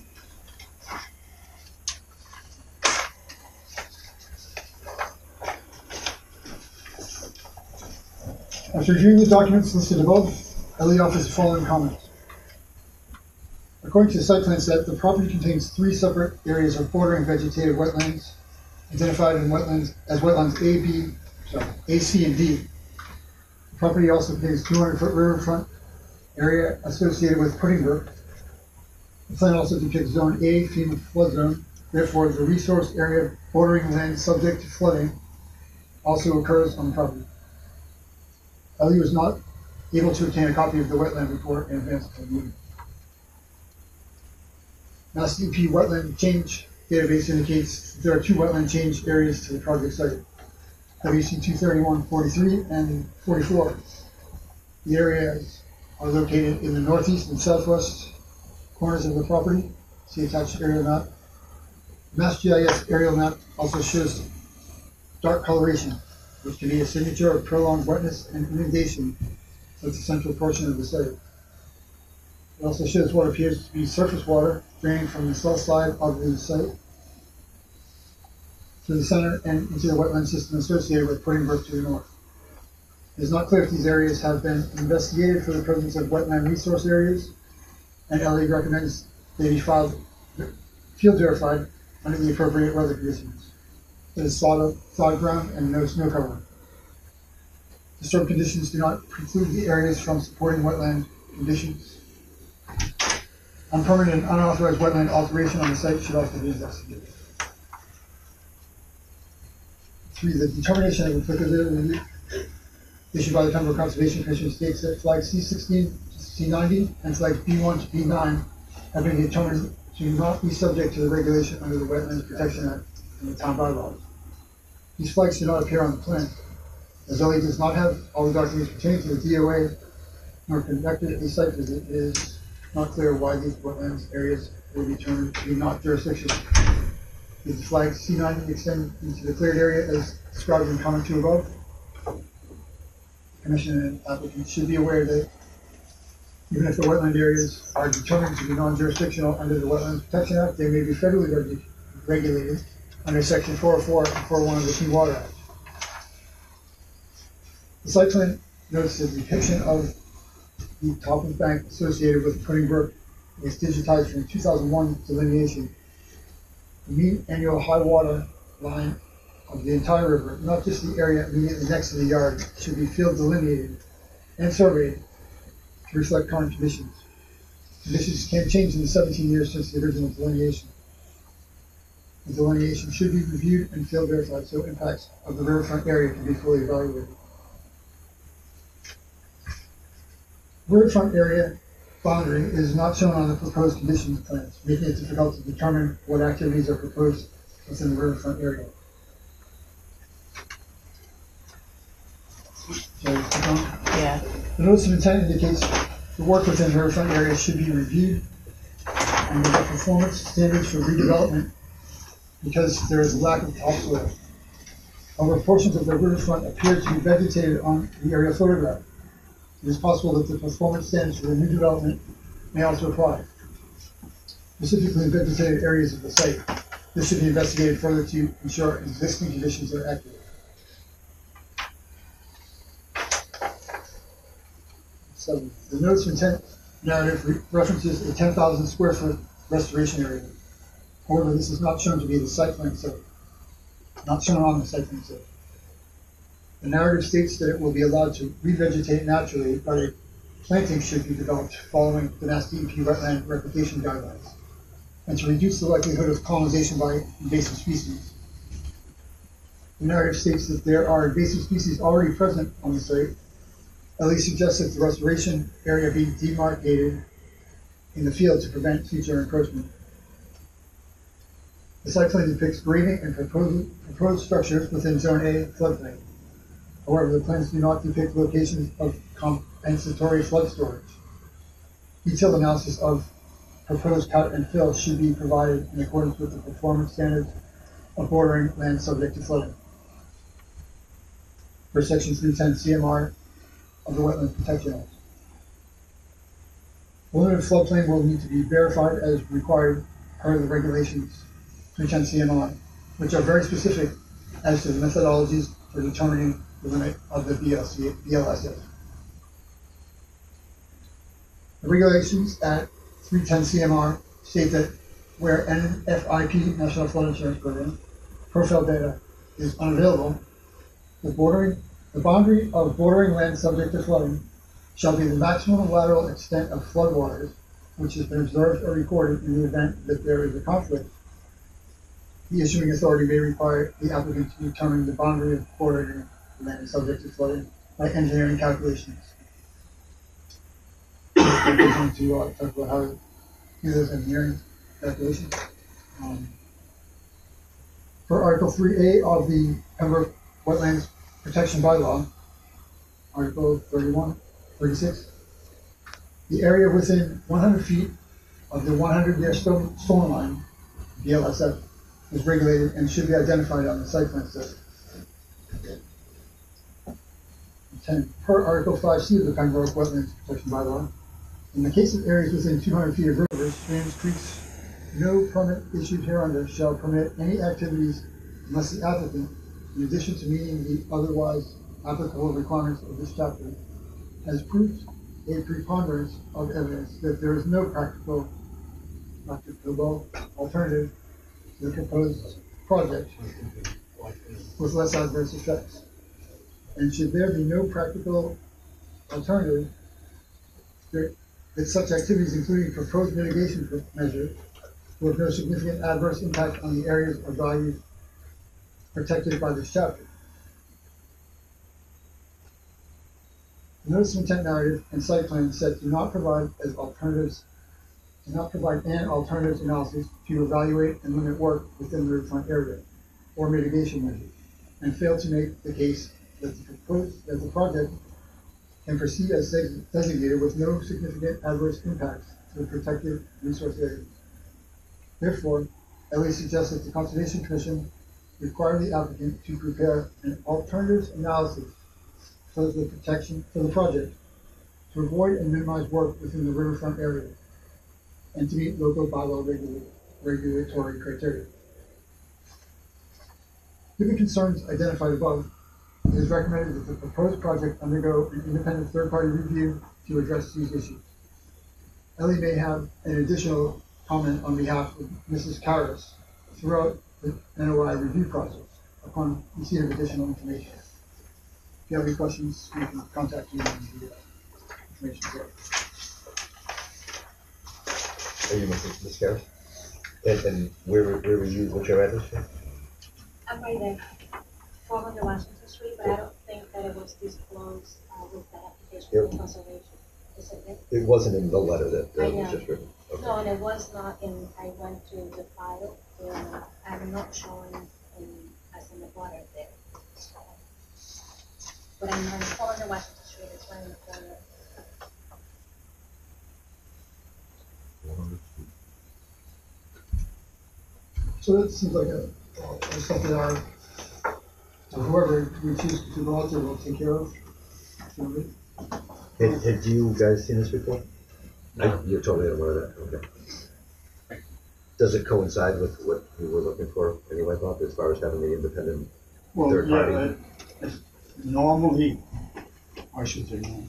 After reviewing the documents listed above, LE offers the following comments. According to the site plan set, the property contains three separate areas of bordering vegetative wetlands identified in wetlands as wetlands A, B, sorry, A, C, and D. The property also contains two hundred foot riverfront area associated with Pudding. The plan also depicts zone A, FEMA flood zone, therefore the resource area bordering land subject to flooding also occurs on the property. LE was not able to obtain a copy of the wetland report in advance of the meeting. Mass wetland change database indicates there are two wetland change areas to the project site. WC two thirty-one forty-three and forty-four. The areas are located in the northeast and southwest corners of the property. See attached aerial map. MassGIS aerial map also shows dark coloration, which can be a signature of prolonged wetness and inundation of the central portion of the site. It also shows what appears to be surface water draining from the south side of the site to the center and into the wetland system associated with Pudding Brook to the north. It is not clear if these areas have been investigated for the presence of wetland resource areas, and LA recommends they be filed, field verified under the appropriate weather conditions. It is sod ground and no snow cover. Disturbed conditions do not preclude the areas from supporting wetland conditions. Unpermitted and unauthorized wetland alteration on the site should also be investigated. Three, the determination of applicability issued by the Pembroke Conservation Commission states that flag C sixteen, to C ninety, and flag B one to B nine have been determined to not be subject to the regulation under the Wetlands Protection Act and the town bylaws. These flags do not appear on the plan. As LA does not have all the documents pertaining to the DOA, nor conducted a site visit, it is not clear why these wetlands areas were determined to be not jurisdictional. Did the flag C9 extend into the cleared area as described in comment two above? Commission and applicant should be aware that even if the wetland areas are determined to be non-jurisdictional under the Wetlands Protection Act, they may be federally regu- regulated under section four oh four and four oh one of the Clean Water Act. The site plan notes the depiction of the top of the bank associated with Pudding Brook was digitized from two thousand one delineation. The mean annual high water line of the entire river, not just the area immediately next to the yard, should be field delineated and surveyed to reflect current conditions. Conditions can change in the seventeen years since the original delineation. The delineation should be reviewed and field verified so impacts of the riverfront area can be fully evaluated. Riverfront area boundary is not shown on the proposed conditions plans, making it difficult to determine what activities are proposed within the riverfront area. So. Yeah. The notice of intent indicates the work within the riverfront area should be reviewed and the performance standards for redevelopment because there is a lack of topsoil. However, portions of the riverfront appear to be vegetated on the aerial photograph. It is possible that the performance standards for the new development may also apply, specifically in vegetated areas of the site. This should be investigated further to ensure existing conditions are accurate. So the notice of intent narrative re- references a ten thousand square foot restoration area. However, this is not shown to be the site plan site, not shown on the site plan. The narrative states that it will be allowed to revegetate naturally, but a planting should be developed following the Mass DEP wetland replication guidelines, and to reduce the likelihood of colonization by invasive species. The narrative states that there are invasive species already present on the site, LE suggests that the restoration area be demarcated in the field to prevent future encroachment. The site plan depicts grading and proposed, proposed structures within Zone A floodplain. However, the plans do not depict locations of compensatory flood storage. Detailed analysis of proposed cut and fill should be provided in accordance with the performance standards of bordering land subject to flooding. For section three ten CMR of the Wetland Protection Act. Limited floodplain will need to be verified as required per the regulations, three ten CMR, which are very specific as to the methodologies for determining limit of the BLC, BLSF. The regulations at three ten CMR state that where NFIP, National Flood Insurance Program, profile data is unavailable, the bordering the boundary of bordering land subject to flooding shall be the maximum lateral extent of floodwaters which has been observed or recorded in the event that there is a conflict. The issuing authority may require the applicant to determine the boundary of bordering and that is subject to flooding by engineering calculations. We're going to uh, talk about how to do those engineering calculations. Um, for Article 3A of the Pembroke Wetlands Protection Bylaw, Article 31, 36, the area within 100 feet of the 100-year storm line, BLSF, is regulated and should be identified on the site plan study. 10 per Article 5C of the Conroe Wetlands Protection Bylaw. In the case of areas within 200 feet of rivers, streams, creeks, no permit issued hereunder shall permit any activities unless the applicant, in addition to meeting the otherwise applicable requirements of this chapter, has proved a preponderance of evidence that there is no practical, practicable alternative to the proposed project with less adverse effects. And should there be no practical alternative, that such activities, including proposed mitigation measures, will have no significant adverse impact on the areas or values protected by this chapter. The Notice of intent narrative and site plan set do not provide as alternatives, do not provide an alternatives analysis to evaluate and limit work within the riverfront area or mitigation measures, and fail to make the case that the proposed, that the project can proceed as designated with no significant adverse impacts to the protected resource areas. Therefore, LA suggests that the Conservation Commission require the applicant to prepare an alternatives analysis for the protection, for the project, to avoid and minimize work within the riverfront area, and to meet local bylaw regula- regulatory criteria. Given concerns identified above, it is recommended that the proposed project undergo an independent third-party review to address these issues. LE may have an additional comment on behalf of Mrs. Karas throughout the NOI review process upon receipt of additional information. If you have any questions, you can contact me on the uh, information there. Are you Mrs. Ms. Garrett? And, and where, were- where were you, what's your address? I'm right there, four hundred Washington Street, but I don't think that it was disclosed, uh, with the application Yep. for conservation. Is it, It wasn't in the letter that uh, I was know. just written. Okay. no, and it was not in, I went to the file, and I'm not showing in, as in the water there. But I'm on four hundred Washington Street, it's right in the corner. So it seems like a, uh, something our, whoever we choose to go out there will take care of. So, have had you guys seen this before? No. I- You're totally aware of that, okay. Does it coincide with what you were looking for anyway, Bob, as far as having the independent Well, third yeah, party? that- that's normally, I should say, no.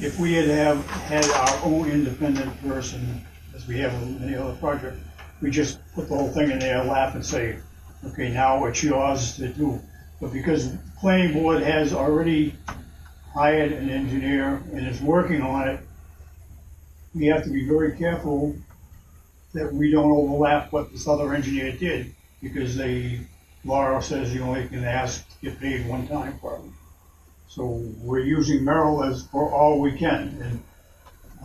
if we had have, had our own independent person, as we have with any other project, we just put the whole thing in their lap and say, okay, now it's yours to do. But because planning board has already hired an engineer and is working on it, we have to be very careful that we don't overlap what this other engineer did, because they, law says you only can ask, to get paid one time for them. So we're using Merrill as for all we can, and,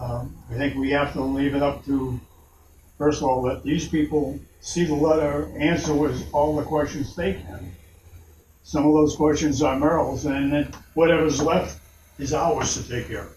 um, I think we have to leave it up to, first of all, let these people see the letter, answer with all the questions they can. Some of those questions are Merrill's, and then whatever's left is ours to take care of.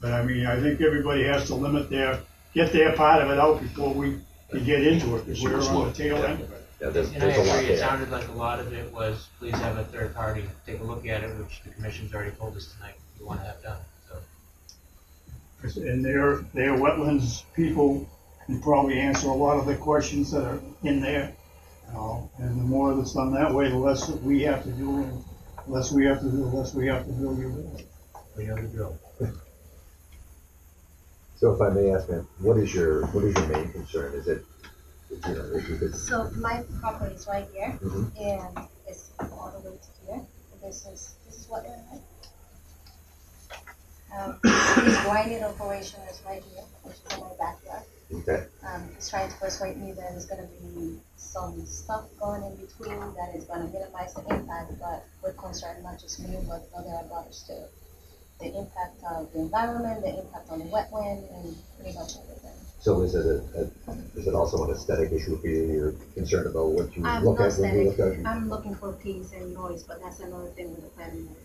But I mean, I think everybody has to limit their, get their part of it out before we can get into it, because we're on the tail end of it. Yeah, there's, And I there's a lot agree, it there. sounded like a lot of it was, please have a third party take a look at it, which the commission's already told us tonight, we want to have done, so. And their, their wetlands people can probably answer a lot of the questions that are in there. you know, And the more that's done that way, the less that we have to do, and the less we have to do, the less we have to do. you. We know the drill. So if I may ask, ma'am, what is your, what is your main concern? Is it, you know, if you could, So my property is right here, Mhm. and it's all the way to here, this is, this is what we're like. Um, this grinding operation is right here, which is in my backyard. Okay, Um, he's trying to persuade me that there's gonna be some stuff going in between that is gonna minimize the impact, but we're concerned, not just me, but other abutters too. The impact of the environment, the impact on the wetland, and pretty much everything. so is it a, a, is it also an aesthetic issue for you? You're concerned about what you I'm look at when you look static, at? I'm looking for peace and noise, but that's another thing with the planning board.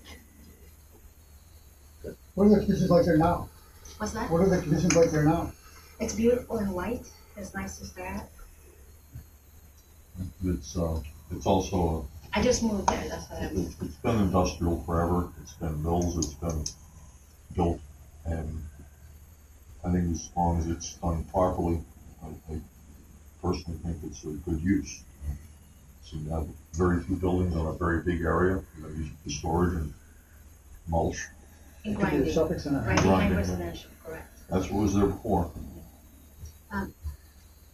What are the conditions like there now? What's that? What are the conditions like there now? It's beautiful and white, it's nice as that. It's, uh, it's also, I just moved there, that's what I'm. it's, it's been industrial forever, it's been mills, it's been built, and I think as long as it's done properly, I, I personally think it's a good use. So you have very few buildings on a very big area, you know, use it for storage and mulch, In It could be a grinding, shopping center. right behind Grinding. residential, correct. that's what was there before.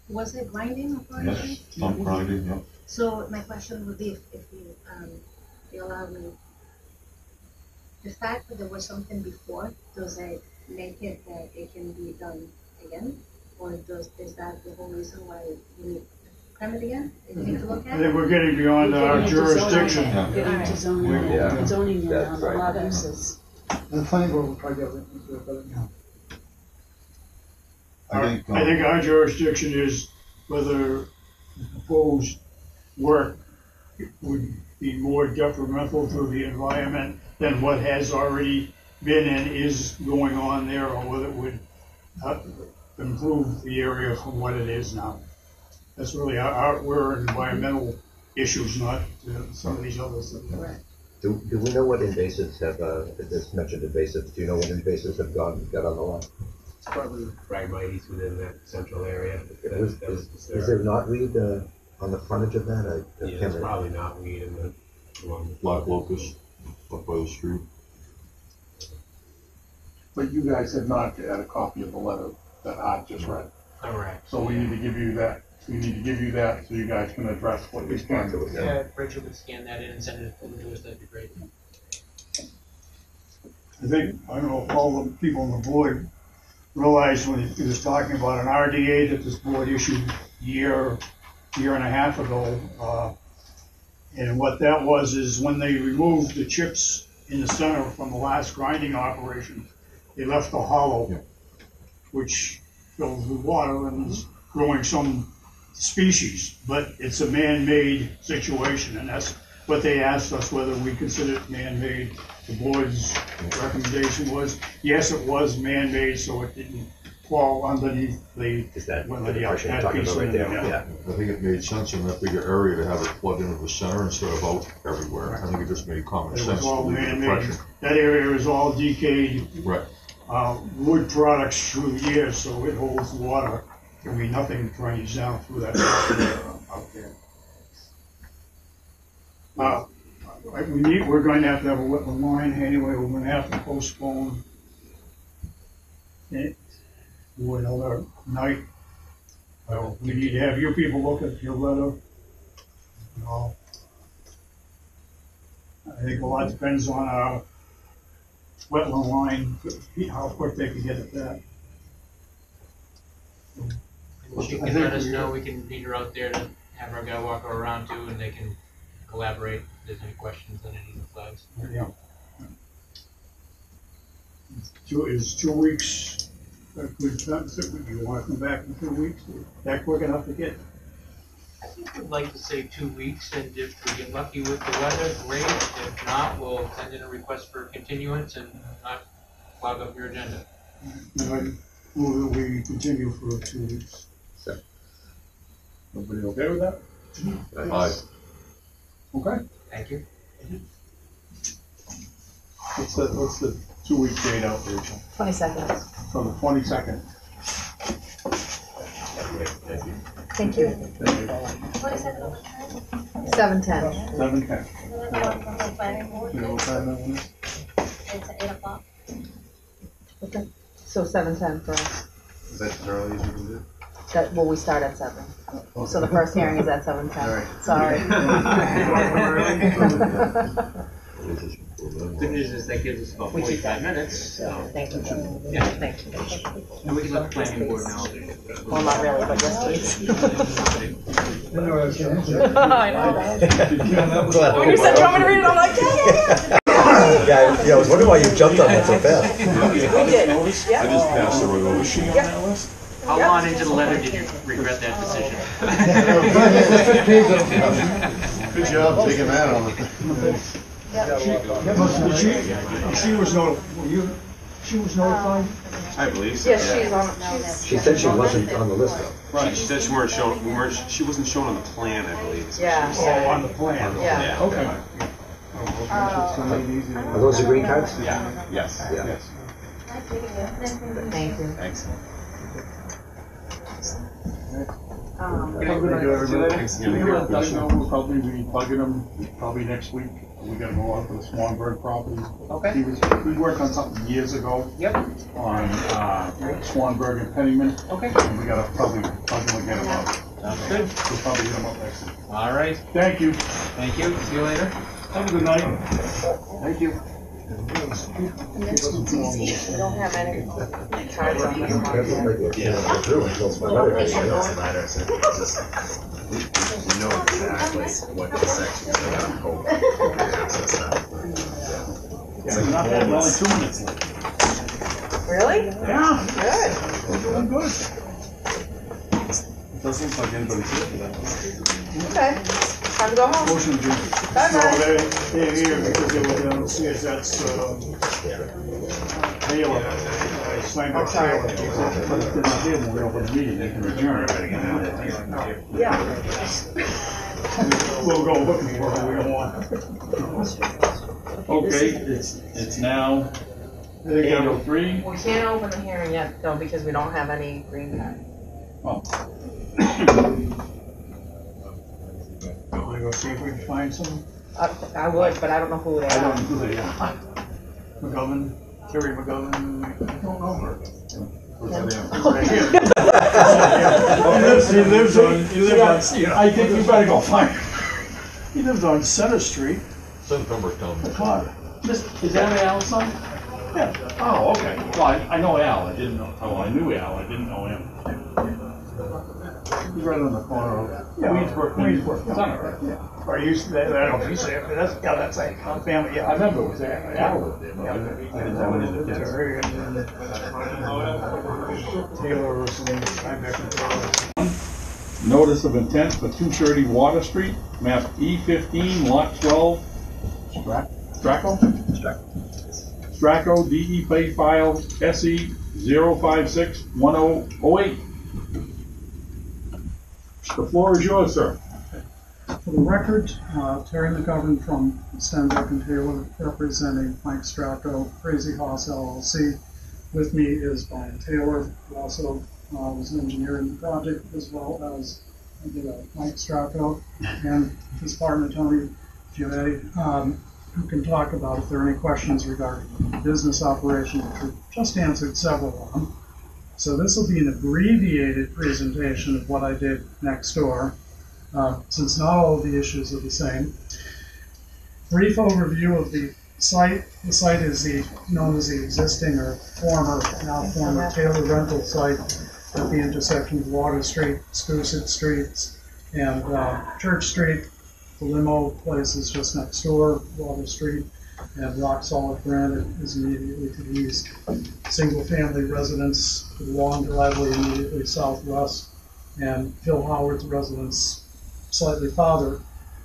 Was it grinding operation? Yes, stump grinding, yeah. So my question would be, if, if you, um, you allow me, the fact that there was something before, does it make it that it can be done again? Or does, is that the whole reason why you need permit again, that you need to look I at? think we're getting beyond our jurisdiction. Yeah. Get into zoning, Yeah. zoning That's and a right. lot of uses. And the planning board will probably get into it better now. I think, I uh, think our jurisdiction is whether the proposed work would be more detrimental to the environment than what has already been and is going on there, or whether it would uh, improve the area from what it is now. That's really our, our, we're environmental issues, not uh, some of these others. that- Correct. Do, do we know what invasives have, uh, this mentioned invasives, do you know what invasives have gone, got on the line? Probably. Phragmites within that central area. That- Is, that was is, disturbed. is there not weed, uh, on the frontage of that? I- I Yeah, can't there's remember. probably knotweed in the, along black locust up by the street. But you guys have not had a copy of the letter that I just read. Correct. So we need to give you that, we need to give you that so you guys can address what you Respond can. to it, yeah. Yeah, Rachel would scan that in and send it over to us, that'd be great. I think, I don't know if all the people on the board realized when he was talking about an RDA that this board issued year, year and a half ago. uh, And what that was is when they removed the chips in the center from the last grinding operation, they left a hollow, which fills with water and is growing some species, but it's a man-made situation, and that's what they asked us, whether we consider it man-made. The board's recommendation was, yes, it was man-made, so it didn't fall underneath the. Is that well, the yeah, depression you're that talking piece about right in there? Yeah. I think it made sense in that bigger area to have it plugged into the center instead of out everywhere. I think it just made common It sense was to all leave the man-made. depression. That area is all decayed, Right. uh, wood products through the years, so it holds water. There'll be nothing drains down through that area out there. Uh, like we need, we're going to have to have a wetland line anyway, we're gonna have to postpone it for another night. Well, we need to have you people look at your letter. and all. I think a lot depends on our wetland line, how quick they can get at that. I can let us know, we can meet her out there to have our guy walk her around too, and they can collaborate there's any questions on any of the flags. Yeah. Two, is two weeks, a good time, so you wanna come back in two weeks, that quick enough to get? I think we'd like to say two weeks, and if we get lucky with the weather, great. If not, we'll send in a request for continuance and not clog up your agenda. And I move that we continue for two weeks. Everybody okay with that? Aye. Okay. Thank you. What's the, what's the two-week date out, Rachel? Twenty seconds. So the twenty-second. Thank you. What is it, over time? Seven ten. Seven ten. Is it the one from the planning board? You know what time that one is? It's at eight o'clock. Okay. So seven ten for us. Is that as early as you can do? That, well, we start at seven. So the first hearing is at seven ten. All right. Sorry. Good news is that gives us about We keep forty-five minutes, so. Thank you. Yeah. Thank you. And we can let the planning board know. Well, not really, but yes, please. I know. When you said, you want me to read it, I'm like, yeah, yeah, yeah. Yeah, I- yeah, I was wondering why you jumped on that so fast. We did, I just passed the road over sheet. How long into the letter did you regret that decision? Good job taking that on. She, she was no, were you, she was notified? I believe so. Yes, she's on, she's. She said she wasn't on the list though. Right, she said she weren't shown, we weren't, she wasn't shown on the plan, I believe. is what Yeah, she said. Oh, on the plan. Yeah. Okay. Oh. Are those the green cards? Yeah, yes, Yeah. yes. Thank you. Thanks. Um, How good to everybody? Thanks Can again. you let Doug know, we'll probably be bugging him probably next week. We gotta go out to the Swanberg property. Okay. He was, we worked on something years ago Yep, on, uh, Swanberg and Pennyman. okay, And we gotta probably bug him again about it. sounds good. We'll probably hit him up next week. All right, Thank you. thank you, see you later. Have a good night. Thank you. We don't have any cards on this one. you have to do until my letter is, you know. Doesn't matter, so it's just, we, we know exactly what the sections are gonna hold. Access that. Yeah, not bad, we're only two minutes late. Really? Yeah, Good. we're doing good. It doesn't look like anybody's here for that. Okay. Time to go home. Motion to. Bye-bye. No, they, they're here because they were downstairs, that's, uh, Taylor. I signed up sorry. Taylor. They're not here when we open the meeting, they can adjourn. Yeah. We'll go looking for it, we don't want. Okay, it's, it's now I eight that oh was- three. We can't open the hearing yet, though, because we don't have any green card. Oh, We're gonna see if we can find some, Uh, I would, but I don't know who they I don't know are. who they are. McGovern, Terry McGovern, I don't know her. Right here. He lives, he lives on, he lives on, I think you better go find her. he lives on Center Street. Send Pembroke down. God, Is is that Al's son? Yeah. Oh, okay. Well, I, I know Al, I didn't know, oh, I knew Al, I didn't know him. It's right on the corner of Yeah, Weedsbrook and Weedsbrook, Center. Yeah, or used to, be- I don't know if you say it, but that's, yeah, that's like, a family, yeah. I remember it was there, I lived there, but I didn't- I didn't know any of the. Terry and then Taylor or something, Rhinebeck Notice of intent for two thirty Water Street, map E fifteen, lot twelve. Straco? Straco, DEP file SE zero five six one oh oh eight. The floor is yours, sir. For the record, uh, Terry McGovern from Stenbeck and Taylor, representing Mike Stracco, Crazy House LLC. With me is Brian Taylor, who also uh, was an engineer in the project, as well as uh, Mike Stracco and his partner Tony Giovanetti, um, who can talk about if there are any questions regarding business operation, which we just answered several of them. So this will be an abbreviated presentation of what I did next door, uh, since not all of the issues are the same. Brief overview of the site. The site is the, known as the existing or former, now former Taylor rental site at the intersection of Water Street, Schoosett Streets, and uh, Church Street. The limo place is just next door, Water Street, and rock solid granite is immediately to the east. Single-family residence, with a long driveway immediately southwest, and Phil Howard's residence slightly farther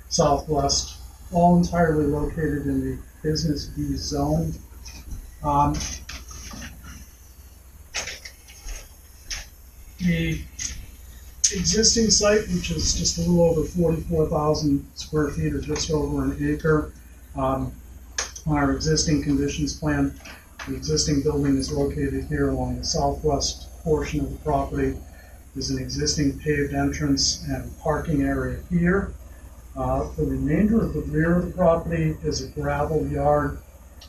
southwest, all entirely located in the Business B zone. Um, The existing site, which is just a little over forty-four thousand square feet or just over an acre, um, our existing conditions plan, the existing building is located here along the southwest portion of the property. There's an existing paved entrance and parking area here. Uh, The remainder of the rear of the property is a gravel yard.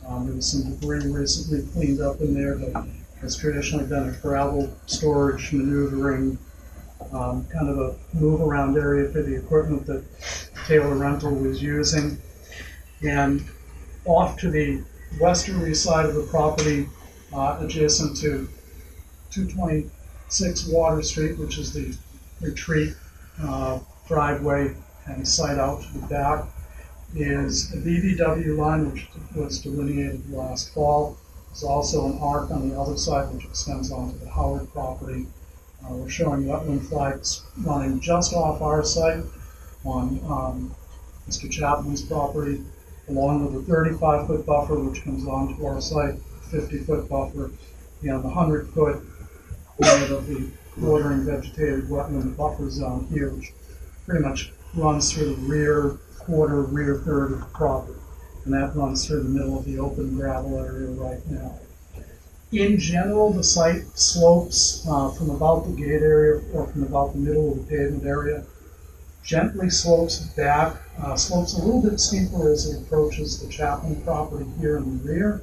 Um, There was some debris recently cleaned up in there, but has traditionally been a gravel storage maneuvering, um, kind of a move-around area for the equipment that Taylor Rental was using. And off to the westerly side of the property, uh, adjacent to 226 Water Street, which is the retreat uh, driveway and site out to the back, is a BVW line which was delineated last fall. There's also an arc on the other side which extends onto the Howard property. Uh, We're showing wetland flags running just off our site on um, Mr. Chapman's property, along with a 35-foot buffer which comes onto our site, 50-foot buffer, and the 100-foot limit of the bordering vegetated wetland buffer zone here, which pretty much runs through the rear quarter, rear third of the property. And that runs through the middle of the open gravel area right now. In general, the site slopes uh, from about the gate area or from about the middle of the pavement area, gently slopes back, uh, slopes a little bit steeper as it approaches the Chapman property here in the rear.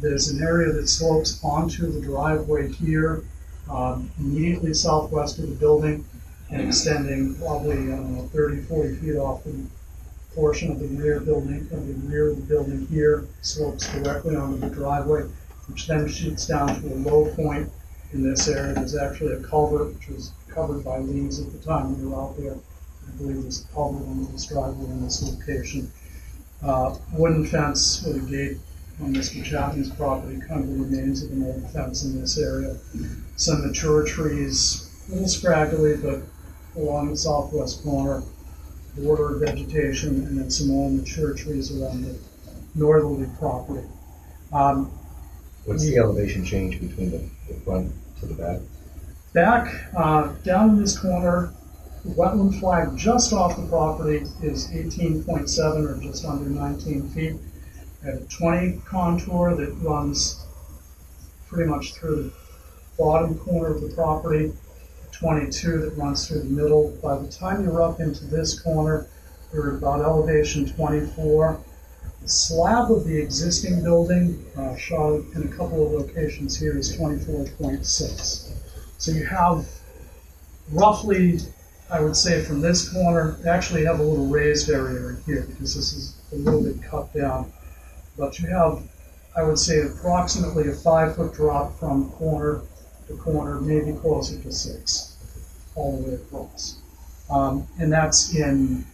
There's an area that slopes onto the driveway here, um, immediately southwest of the building and extending probably, know, 30, 40 feet off the portion of the rear building, of the rear of the building here, slopes directly onto the driveway, which then shoots down to a low point in this area. There's actually a culvert, which was covered by leaves at the time we were out there. I believe there's a culvert under this driveway in this location. Uh, wooden fence with a gate on Mr. Chapman's property, kind of the remains of an old fence in this area. Some mature trees, a little scraggly, but along the southwest corner, border vegetation, and then some more mature trees around the northerly property. Um, What's the elevation change between the, the front to the back? Back, uh, down in this corner, the wetland flag just off the property is eighteen point seven or just under nineteen feet. At a twenty contour that runs pretty much through the bottom corner of the property, twenty-two that runs through the middle. By the time you're up into this corner, you're about elevation twenty-four. The slab of the existing building, uh, shot in a couple of locations here, is twenty-four point six. So you have roughly, I would say from this corner, actually have a little raised area right here because this is a little bit cut down. But you have, I would say approximately a five foot drop from corner to corner, maybe closer to six. all the way across. Um, and that's in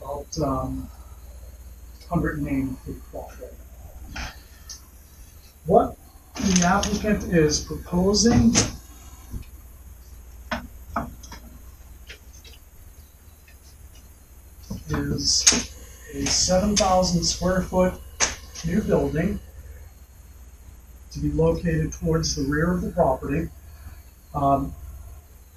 about um, 180 feet. What the applicant is proposing is a 7,000 square foot new building to be located towards the rear of the property. Um,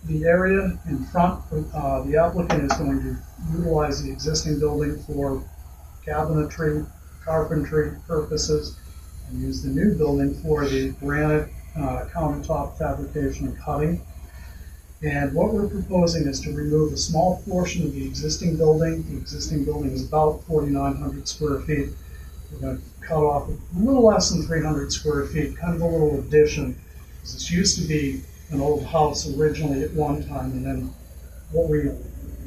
The area in front, uh, the applicant is going to utilize the existing building for cabinetry, carpentry purposes, and use the new building for the granite uh, countertop fabrication and cutting. And what we're proposing is to remove a small portion of the existing building. The existing building is about 4,900 square feet. We're going to cut off a little less than 300 square feet, kind of a little addition. 'cause This used to be an old house originally at one time, and then what we,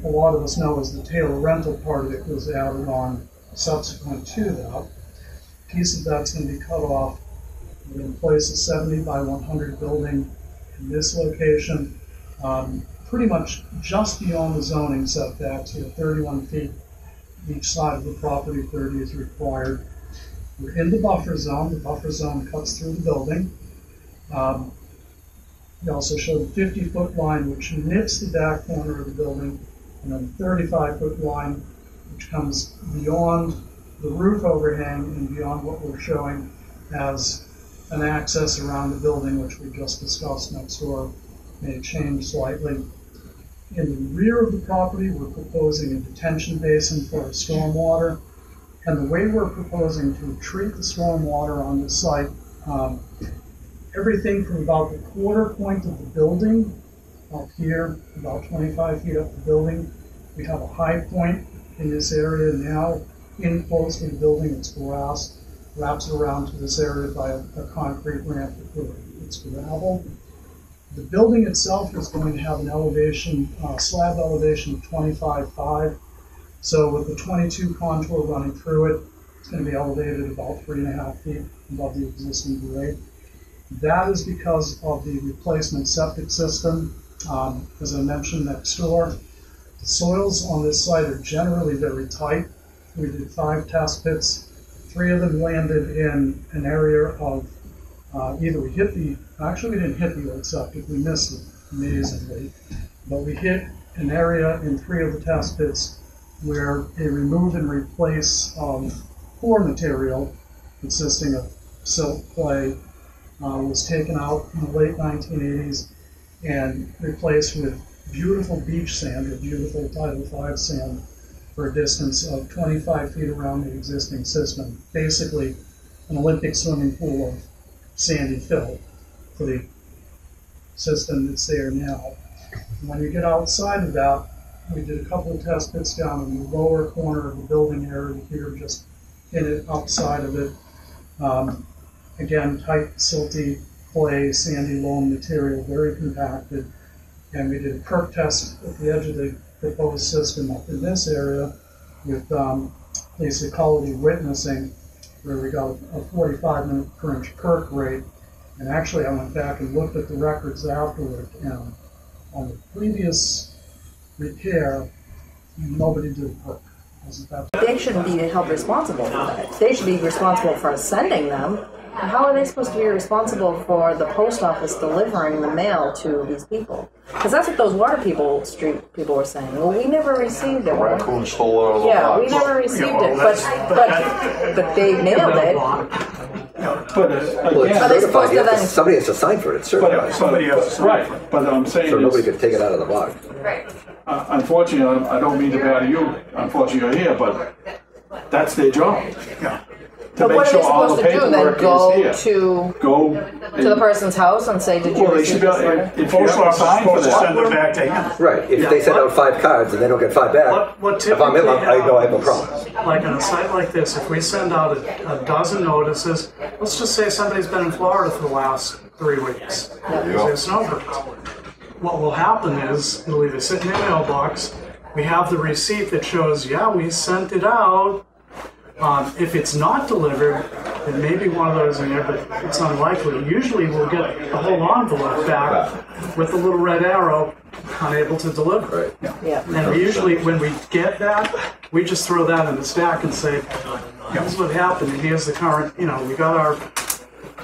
a lot of us know is the Taylor rental part of it was added on subsequent to that. Piece of that's going to be cut off. We're going to place a 70 by 100 building in this location, um, pretty much just beyond the zoning setbacks, here 31 feet each side of the property, 30 is required. We're in the buffer zone. The buffer zone cuts through the building. Um, we also show the 50-foot line, which knits the back corner of the building, and then the 35-foot line, which comes beyond the roof overhang and beyond what we're showing as an access around the building, which we just discussed next door, may change slightly. In the rear of the property, we're proposing a detention basin for our stormwater. And the way we're proposing to treat the stormwater on the site, um, everything from about the quarter point of the building up here, about 25 feet up the building. We have a high point in this area now, in close to the building, it's grass, wraps around to this area by a, a concrete ramp, it's gravel. The building itself is going to have an elevation, uh, slab elevation of 25.5. So with the 22 contour running through it, it's going to be elevated about three and a half feet above the existing grade. That is because of the replacement septic system. Um, as I mentioned next door, the soils on this site are generally very tight. We did five test pits. Three of them landed in an area of uh, either we hit the, actually we didn't hit the old septic, we missed it amazingly. But we hit an area in three of the test pits where a remove and replace of core material consisting of silt, clay, uh, was taken out in the late 1980s and replaced with beautiful beach sand or beautiful Title V sand for a distance of 25 feet around the existing system. Basically, an Olympic swimming pool of sandy fill for the system that's there now. When you get outside of that, we did a couple of test pits down in the lower corner of the building area here, just in it, outside of it. Um, again, tight, silty, clay, sandy loam material, very compacted. And we did a perk test at the edge of the proposed system up in this area with um, Lisa Cullity witnessing, where we got a 45 minute per inch perk rate. And actually, I went back and looked at the records afterward, and on the previous repair, nobody did. That They shouldn't be held responsible for that. They should be responsible for sending them. And how are they supposed to be responsible for the post office delivering the mail to these people? Because that's what those water people, street people were saying. Well, we never received it. Raccoon stole it out of Yeah, we box. never received Yeah, well, it, but, but, but they mailed it. But uh, it's Are they certified, supposed to then- somebody has to sign for it, it's but certified. somebody has to sign for it. Right, but I'm saying So nobody is, could take it out of the box. uh, unfortunately, I don't mean to bad you, unfortunately you're here, but that's their job. Yeah. To But make what are sure they all supposed the to do then? paperwork Go here. to, Go. to the person's house and say, did you Well, they receive should be, this letter? if if you have to sign for that. Send it back to him. Right, if they send out five cards and they don't get five back, What, what if I'm in, typically I know I have no happens, problem. like on a site like this, if we send out a, a dozen notices, let's just say somebody's been in Florida for the last three weeks. There's snowbirds. What will happen is, it'll either sit in their mailbox, we have the receipt that shows, yeah, we sent it out. Um, if it's not delivered, it may be one of those in there, but it's unlikely. Usually we'll get the whole envelope back with a little red arrow, unable to deliver. Yeah. And usually, when we get that, we just throw that in the stack and say, here's what happened, and here's the current, you know, we got our,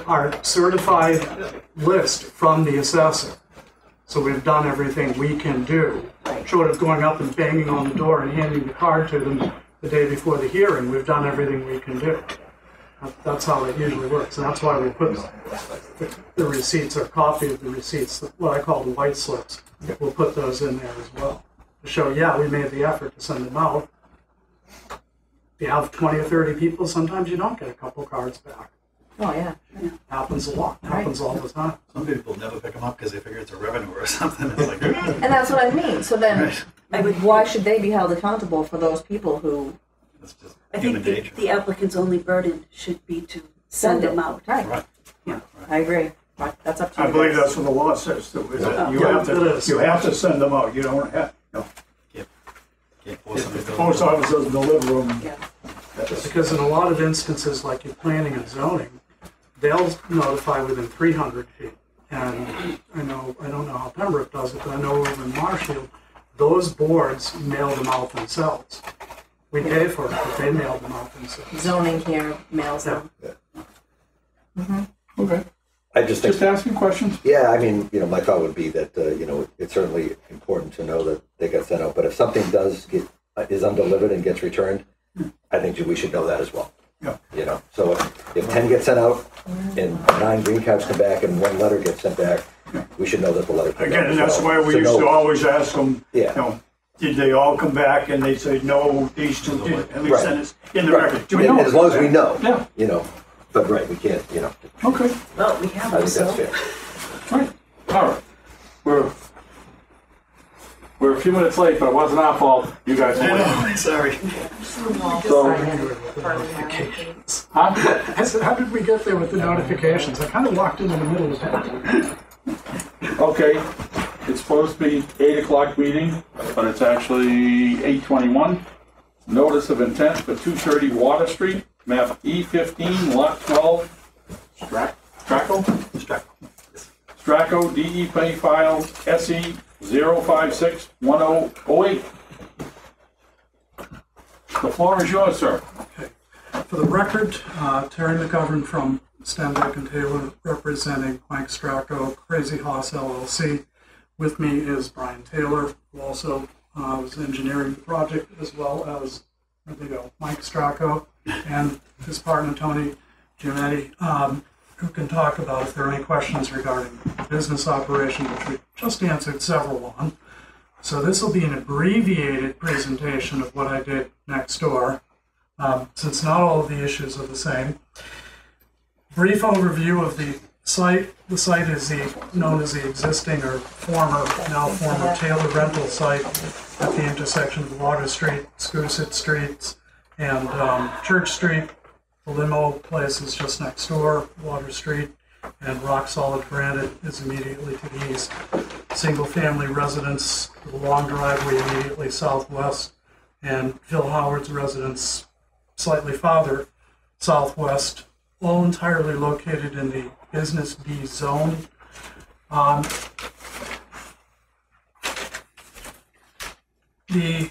our certified list from the assessor. So we've done everything we can do. Short of going up and banging on the door and handing the card to them the day before the hearing, we've done everything we can do. That's how it usually works, and that's why we put the- receipts or copy of the receipts, what I call the white slips. We'll put those in there as well, to show, yeah, we made the effort to send them out. If you have twenty or thirty people, sometimes you don't get a couple cards back. Oh, yeah. Happens a lot, happens all the time. Some people never pick them up because they figure it's a revenue or something. It's like, And that's what I mean, so then, I would- why should they be held accountable for those people who? I think the, the applicant's only burden should be to send them out. Right. Yeah. I agree, Right, that's up to you. I believe that's what the law says too, is that you Yeah, have it to, you have to send them out, you don't have, you know. can't force them to If the post office doesn't deliver them, Because in a lot of instances, like in planning and zoning, they'll notify within three hundred feet. And I know, I don't know how Pembroke does it, but I know over in Marshfield, those boards mail them out themselves. We pay for it, but they mail them out themselves. Zoning here mails them. Mhm. Okay. I just think. Just asking questions. Yeah, I mean, you know, my thought would be that, uh, you know, it's certainly important to know that they got sent out, but if something does get, uh, is undelivered and gets returned, I think we should know that as well. Yeah. You know, so if, if ten get sent out and nine green cards come back and one letter gets sent back, we should know that the letter. came back again, as and that's well. why we So used to always ask them, you Yeah. know, did they all come back? And they say, no, these two did, at least Right. send us in the Right. record. Do And- we know? As long as we know. Yeah. You know, but right, we can't, you know, Okay. Well, we have I think so. that's fair. Right. All right. We're we're a few minutes late, but it wasn't our fault. You guys were late. Sorry. So, Notifications. I said, how did we get there with the notifications? I kind of walked in in the middle of that. okay, it's supposed to be eight o'clock meeting, but it's actually eight twenty-one. Notice of intent for two thirty Water Street, map E fifteen, lot twelve, Strac, Straco? Straco. Straco, DEP file SE zero five six one oh oh eight. The floor is yours, sir. Okay. For the record, uh, Terry McGovern from Stenbeck and Taylor representing Mike Stracco, Crazy Hoss LLC. With me is Brian Taylor, who also uh, was engineering the project, as well as, there we go, Mike Stracco and his partner Tony Giannetti, um, who can talk about if there are any questions regarding business operation, which we just answered several on. So this will be an abbreviated presentation of what I did next door um, since not all of the issues are the same. Brief overview of the site. The site is the known as the existing or former, now former Taylor rental site at the intersection of Water Street, Schoosett Streets, and um, Church Street. The limo place is just next door, Water Street, and Rock Solid Granite is immediately to the east. Single-family residence, with a long driveway immediately southwest, and Phil Howard's residence slightly farther southwest, all entirely located in the Business B zone. Um, The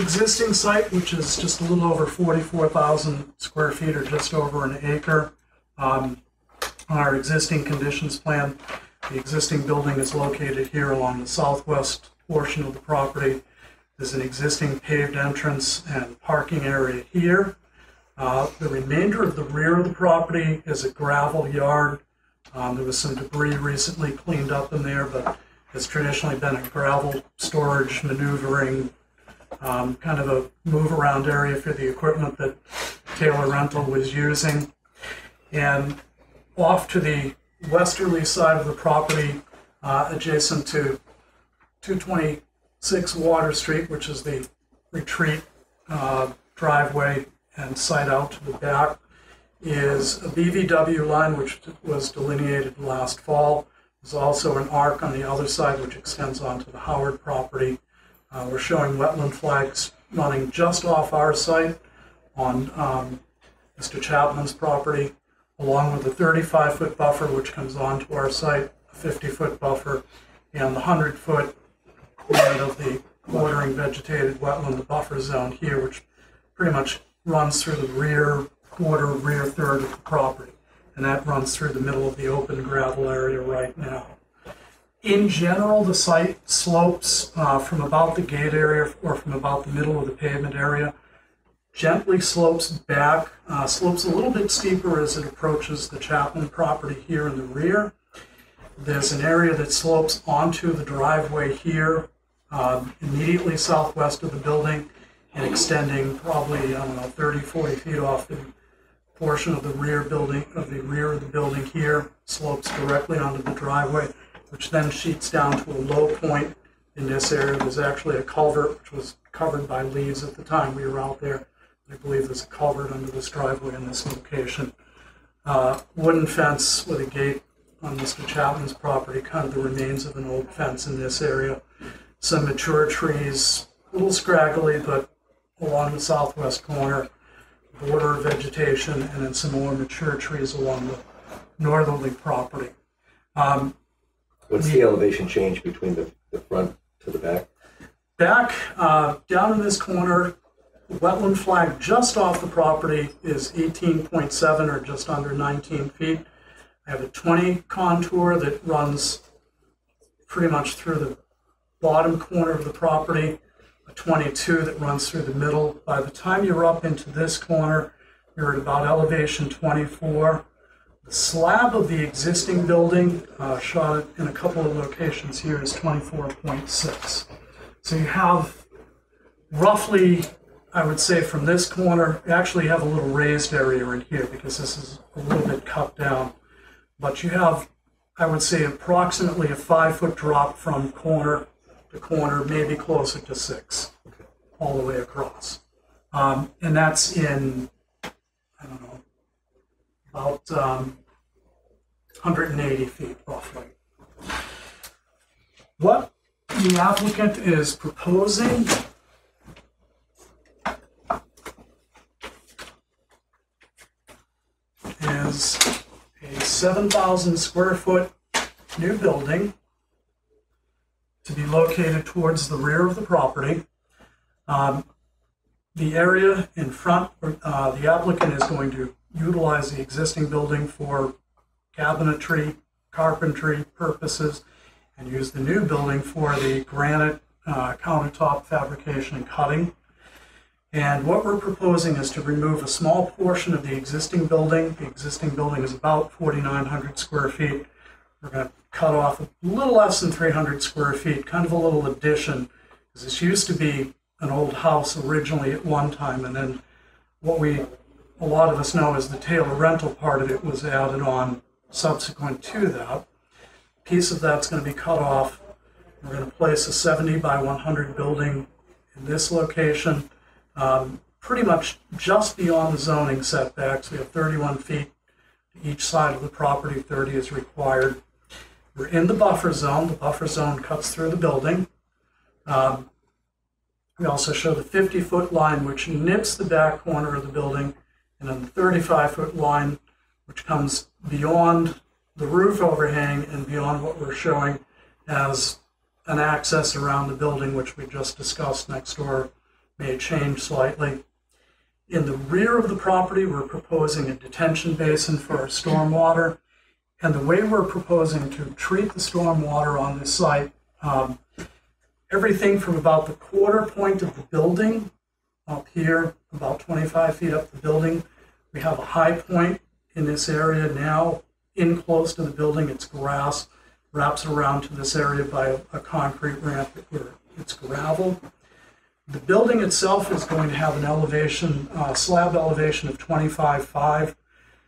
existing site, which is just a little over 44,000 square feet or just over an acre, um, on our existing conditions plan, the existing building is located here along the southwest portion of the property. There's an existing paved entrance and parking area here. Uh, The remainder of the rear of the property is a gravel yard. Um, There was some debris recently cleaned up in there, but it's traditionally been a gravel storage, maneuvering, um, kind of a move-around area for the equipment that Taylor Rental was using. And off to the westerly side of the property, uh, adjacent to 226 Water Street, which is the retreat uh, driveway and site out to the back, is a BVW line which was delineated last fall. There's also an arc on the other side which extends onto the Howard property. Uh, We're showing wetland flags running just off our site on um, Mr. Chapman's property, along with the 35-foot buffer which comes onto our site, a 50-foot buffer, and the 100-foot limit of the bordering vegetated wetland, the buffer zone here, which pretty much runs through the rear quarter, rear third of the property. And that runs through the middle of the open gravel area right now. In general, the site slopes uh, from about the gate area or from about the middle of the pavement area, gently slopes back, uh, slopes a little bit steeper as it approaches the Chapman property here in the rear. There's an area that slopes onto the driveway here, um, immediately southwest of the building and extending probably, I don't know, 30, 40 feet off the portion of the rear building, of the rear of the building here, slopes directly onto the driveway, which then sheets down to a low point in this area. There's actually a culvert, which was covered by leaves at the time we were out there. I believe there's a culvert under this driveway in this location. Uh, wooden fence with a gate on Mr. Chapman's property, kind of the remains of an old fence in this area. Some mature trees, a little scraggly, but along the southwest corner, border vegetation, and then some more mature trees along the northerly property. Um, What's the elevation change between the, the front to the back? Back, uh, down in this corner, the wetland flag just off the property is 18.7 or just under 19 feet. I have a 20 contour that runs pretty much through the bottom corner of the property, a 22 that runs through the middle. By the time you're up into this corner, you're at about elevation 24. Slab of the existing building, uh, shot in a couple of locations here, is 24.6. So you have roughly, I would say from this corner, you actually have a little raised area in here because this is a little bit cut down. But you have, I would say, approximately a five foot drop from corner to corner, maybe closer to six, all the way across. Um, and that's in, I don't know, about um, 180 feet roughly. What the applicant is proposing is a 7,000 square foot new building to be located towards the rear of the property. Um, the area in front, uh, the applicant is going to utilize the existing building for cabinetry, carpentry purposes, and use the new building for the granite uh, countertop fabrication and cutting. And what we're proposing is to remove a small portion of the existing building. The existing building is about 4,900 square feet. We're going to cut off a little less than 300 square feet, kind of a little addition, because this used to be an old house originally at one time, and then what we, a lot of us know is the Taylor rental part of it was added on subsequent to that. Piece of that's going to be cut off. We're going to place a 70 by 100 building in this location, um, pretty much just beyond the zoning setbacks. We have 31 feet to each side of the property, 30 is required. We're in the buffer zone. The buffer zone cuts through the building. Um, we also show the 50-foot line, which nips the back corner of the building, and then the 35-foot line, which comes beyond the roof overhang and beyond what we're showing as an access around the building, which we just discussed next door, may change slightly. In the rear of the property, we're proposing a detention basin for our stormwater. And the way we're proposing to treat the stormwater on this site, um, everything from about the quarter point of the building up here, about 25 feet up the building, we have a high point in this area now, in close to the building, it's grass, wraps around to this area by a, a concrete ramp where it's gravel. The building itself is going to have an elevation, uh, slab elevation of 25.5.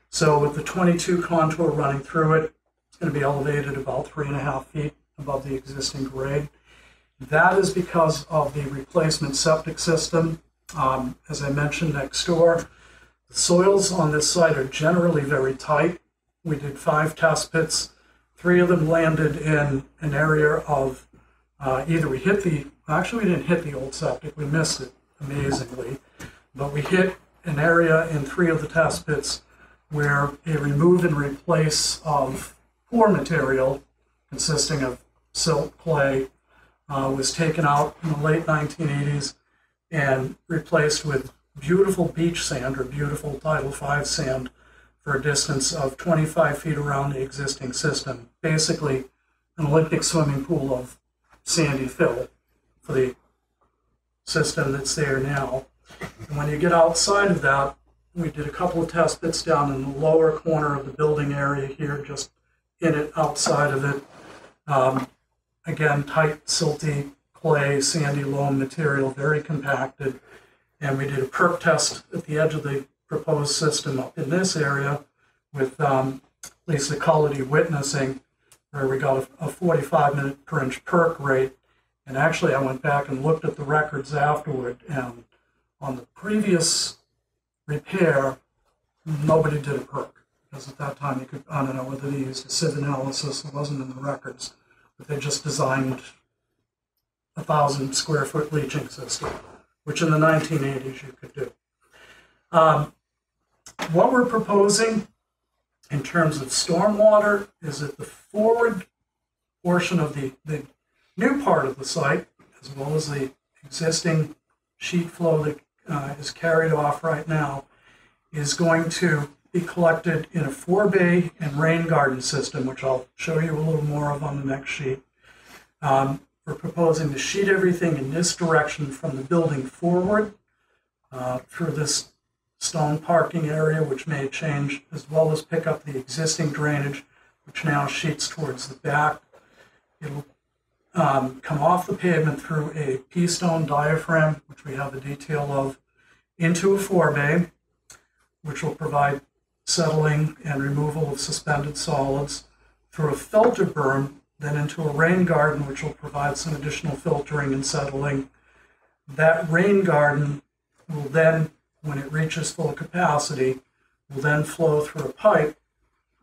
So with the 22 contour running through it, it's going to be elevated about three and a half feet above the existing grade. That is because of the replacement septic system. Um, as I mentioned next door, the soils on this site are generally very tight. We did five test pits. Three of them landed in an area of uh, either we hit the, actually we didn't hit the old septic, we missed it amazingly, but we hit an area in three of the test pits where a remove and replace of poor material consisting of silt, clay, uh, was taken out in the late 1980s and replaced with beautiful beach sand or beautiful Title V sand for a distance of 25 feet around the existing system. Basically, an Olympic swimming pool of sandy fill for the system that's there now. And when you get outside of that, we did a couple of test pits down in the lower corner of the building area here, just in it, outside of it. Um, again, tight, silty, clay, sandy loam material, very compacted. And we did a perk test at the edge of the proposed system up in this area with um, Lisa Cullity witnessing, where we got a, a 45 minute per inch perk rate. And actually, I went back and looked at the records afterward, and on the previous repair, nobody did a perk. Because at that time, you could, I don't know whether they used a sieve analysis, it wasn't in the records, but they just designed a thousand square foot leaching system, which in the 1980s you could do. Um, what we're proposing in terms of stormwater is that the forward portion of the, the new part of the site, as well as the existing sheet flow that uh, is carried off right now, is going to be collected in a forebay and rain garden system, which I'll show you a little more of on the next sheet. Um, we're proposing to sheet everything in this direction from the building forward uh, through this stone parking area, which may change, as well as pick up the existing drainage, which now sheets towards the back. It'll um, come off the pavement through a pea stone diaphragm, which we have a detail of, into a forebay, which will provide settling and removal of suspended solids, through a filter berm, then into a rain garden, which will provide some additional filtering and settling. That rain garden will then, when it reaches full capacity, will then flow through a pipe,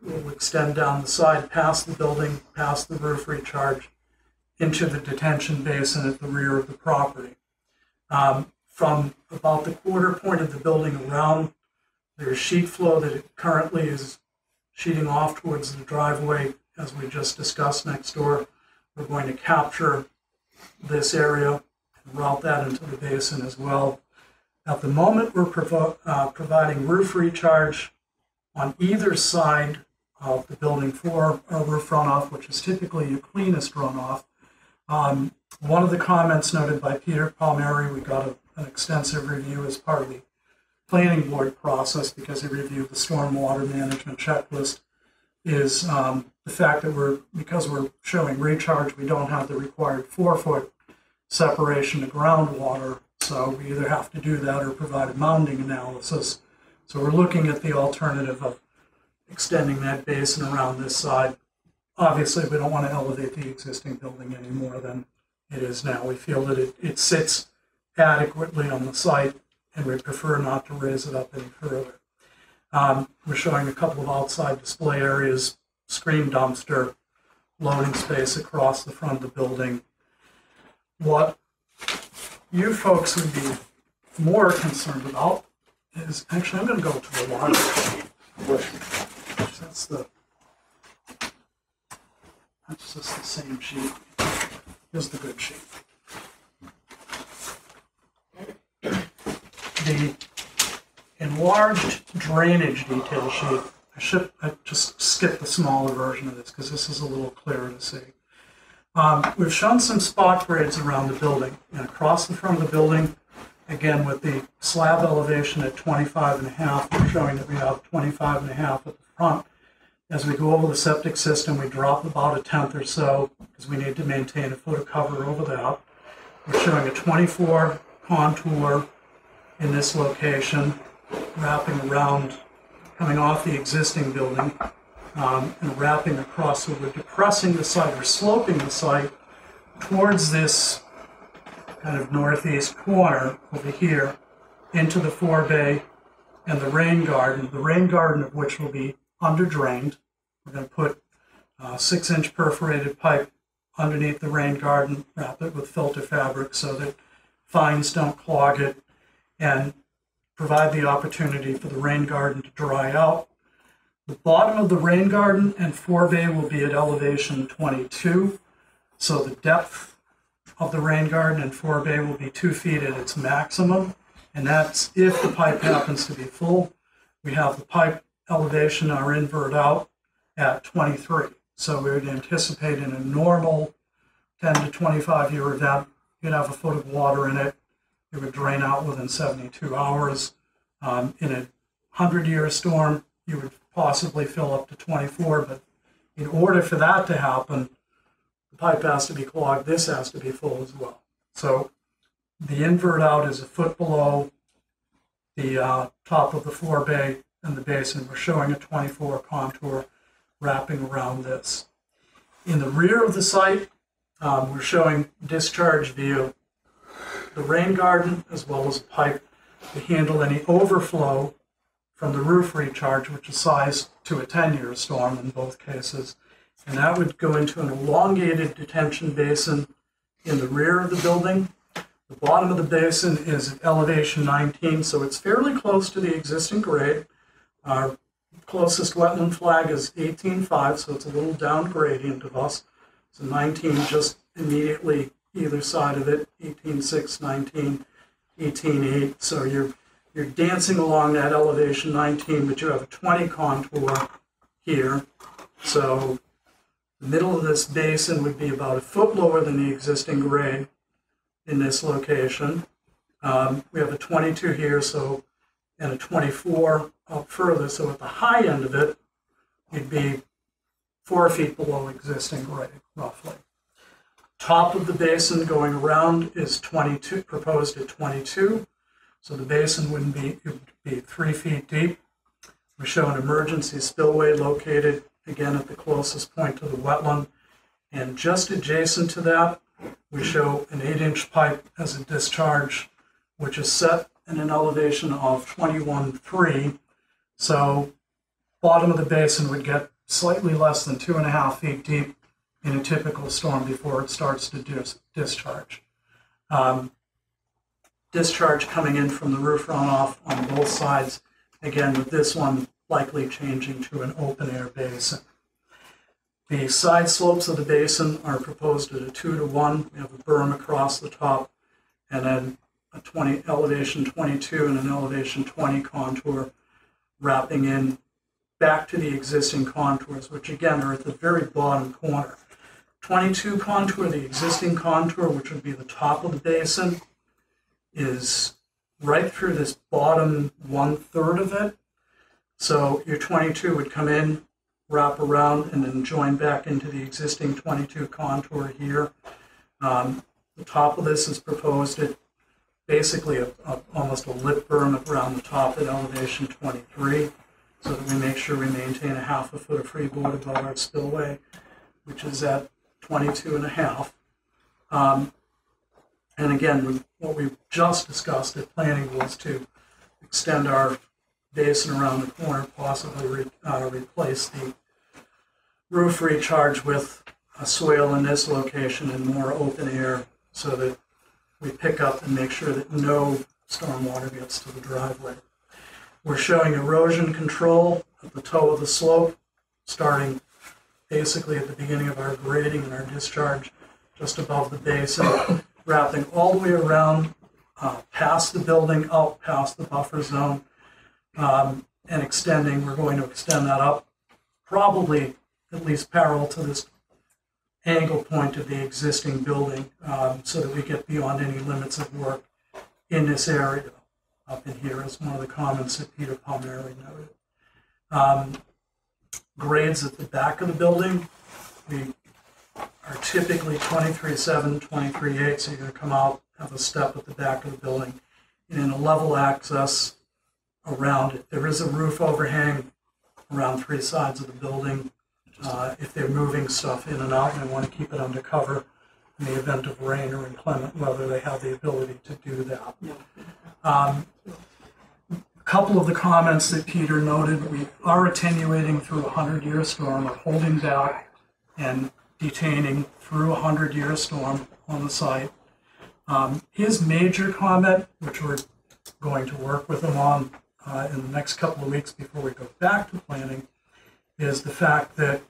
will extend down the side past the building, past the roof recharge, into the detention basin at the rear of the property. Um, from about the quarter point of the building around, there's sheet flow that currently is sheeting off towards the driveway, as we just discussed next door. We're going to capture this area and route that into the basin as well. At the moment, we're provo- uh, providing roof recharge on either side of the building for a roof runoff, which is typically your cleanest runoff. Um, one of the comments noted by Peter Palmieri, we got a, an extensive review as part of the planning board process because he reviewed the stormwater management checklist, is um, the fact that we're, because we're showing recharge, we don't have the required four foot separation to groundwater. So we either have to do that or provide a mounding analysis. So we're looking at the alternative of extending that basin around this side. Obviously, we don't want to elevate the existing building any more than it is now. We feel that it, it sits adequately on the site and we prefer not to raise it up any further. Um, we're showing a couple of outside display areas, screen dumpster, loading space across the front of the building. What you folks would be more concerned about is, actually, I'm going to go to the sheet. That's the, that's just the same sheet. Here's the good sheet. The enlarged drainage detail sheet, I should, I just skip the smaller version of this because this is a little clearer to see. Um, we've shown some spot grades around the building and across the front of the building, again with the slab elevation at 25 and a half, we're showing that we have 25 and a half at the front. As we go over the septic system, we drop about a tenth or so because we need to maintain a foot of cover over that. We're showing a 24 contour in this location, wrapping around, coming off the existing building, um, and wrapping across. So we're depressing the site or sloping the site towards this kind of northeast corner over here into the forebay and the rain garden, the rain garden of which will be under drained. We're going to put uh, six inch perforated pipe underneath the rain garden, wrap it with filter fabric so that fines don't clog it. And provide the opportunity for the rain garden to dry out. The bottom of the rain garden and forebay will be at elevation 22, so the depth of the rain garden and forebay will be two feet at its maximum, and that's if the pipe happens to be full. We have the pipe elevation, our invert out, at 23. So we would anticipate in a normal 10 to 25 year event, you'd have a foot of water in it. It would drain out within 72 hours. Um, in a 100 year storm, you would possibly fill up to 24, but in order for that to happen, the pipe has to be clogged, this has to be full as well. So the invert out is a foot below the uh, top of the forebay and the basin. We're showing a 24 contour wrapping around this. In the rear of the site, um, we're showing discharge via the rain garden as well as a pipe to handle any overflow from the roof recharge, which is sized to a 10-year storm in both cases. And that would go into an elongated detention basin in the rear of the building. The bottom of the basin is at elevation 19, so it's fairly close to the existing grade. Our closest wetland flag is 18.5, so it's a little down gradient of us. So 19 just immediately either side of it, 18.6, 19, 18.8. So you're you're dancing along that elevation 19, but you have a 20 contour here. So the middle of this basin would be about a foot lower than the existing grade in this location. Um, we have a 22 here, so and a 24 up further. So at the high end of it, you'd be four feet below existing grade, roughly. Top of the basin going around is 22, proposed at 22. So the basin wouldn't be, it would be three feet deep. We show an emergency spillway located again at the closest point to the wetland. And just adjacent to that, we show an eight inch pipe as a discharge, which is set in an elevation of 21.3. So bottom of the basin would get slightly less than two and a half feet deep in a typical storm before it starts to dis- discharge. Um, discharge coming in from the roof runoff on both sides. Again, with this one likely changing to an open air basin. The side slopes of the basin are proposed at a two to one. We have a berm across the top and then a 20 elevation 22 and an elevation 20 contour wrapping in back to the existing contours, which again are at the very bottom corner. 22 contour, the existing contour, which would be the top of the basin, is right through this bottom one third of it. So your 22 would come in, wrap around, and then join back into the existing 22 contour here. Um, the top of this is proposed at basically a, a, almost a lip berm around the top at elevation 23 so that we make sure we maintain a half a foot of freeboard above our spillway, which is at 22 and a half. Um, and again, we, what we just discussed at planning was to extend our basin around the corner, possibly re, uh, replace the roof recharge with a swale in this location and more open air so that we pick up and make sure that no stormwater gets to the driveway. We're showing erosion control at the toe of the slope, starting basically at the beginning of our grading and our discharge, just above the basin, wrapping all the way around, uh, past the building, out past the buffer zone, um, and extending. We're going to extend that up, probably at least parallel to this angle point of the existing building, um, so that we get beyond any limits of work in this area up in here is one of the comments that Peter Palmieri noted. Um, grades at the back of the building, we are typically 23.7, 23.8, so you're going to come out, have a step at the back of the building, and in a level access around it. There is a roof overhang around three sides of the building. Uh, if they're moving stuff in and out and they want to keep it under cover in the event of rain or inclement weather, they have the ability to do that. Um, couple of the comments that Peter noted, we are attenuating through a 100 year storm, or holding back and detaining through a 100 year storm on the site. Um, his major comment, which we're going to work with him on uh, in the next couple of weeks before we go back to planning is the fact that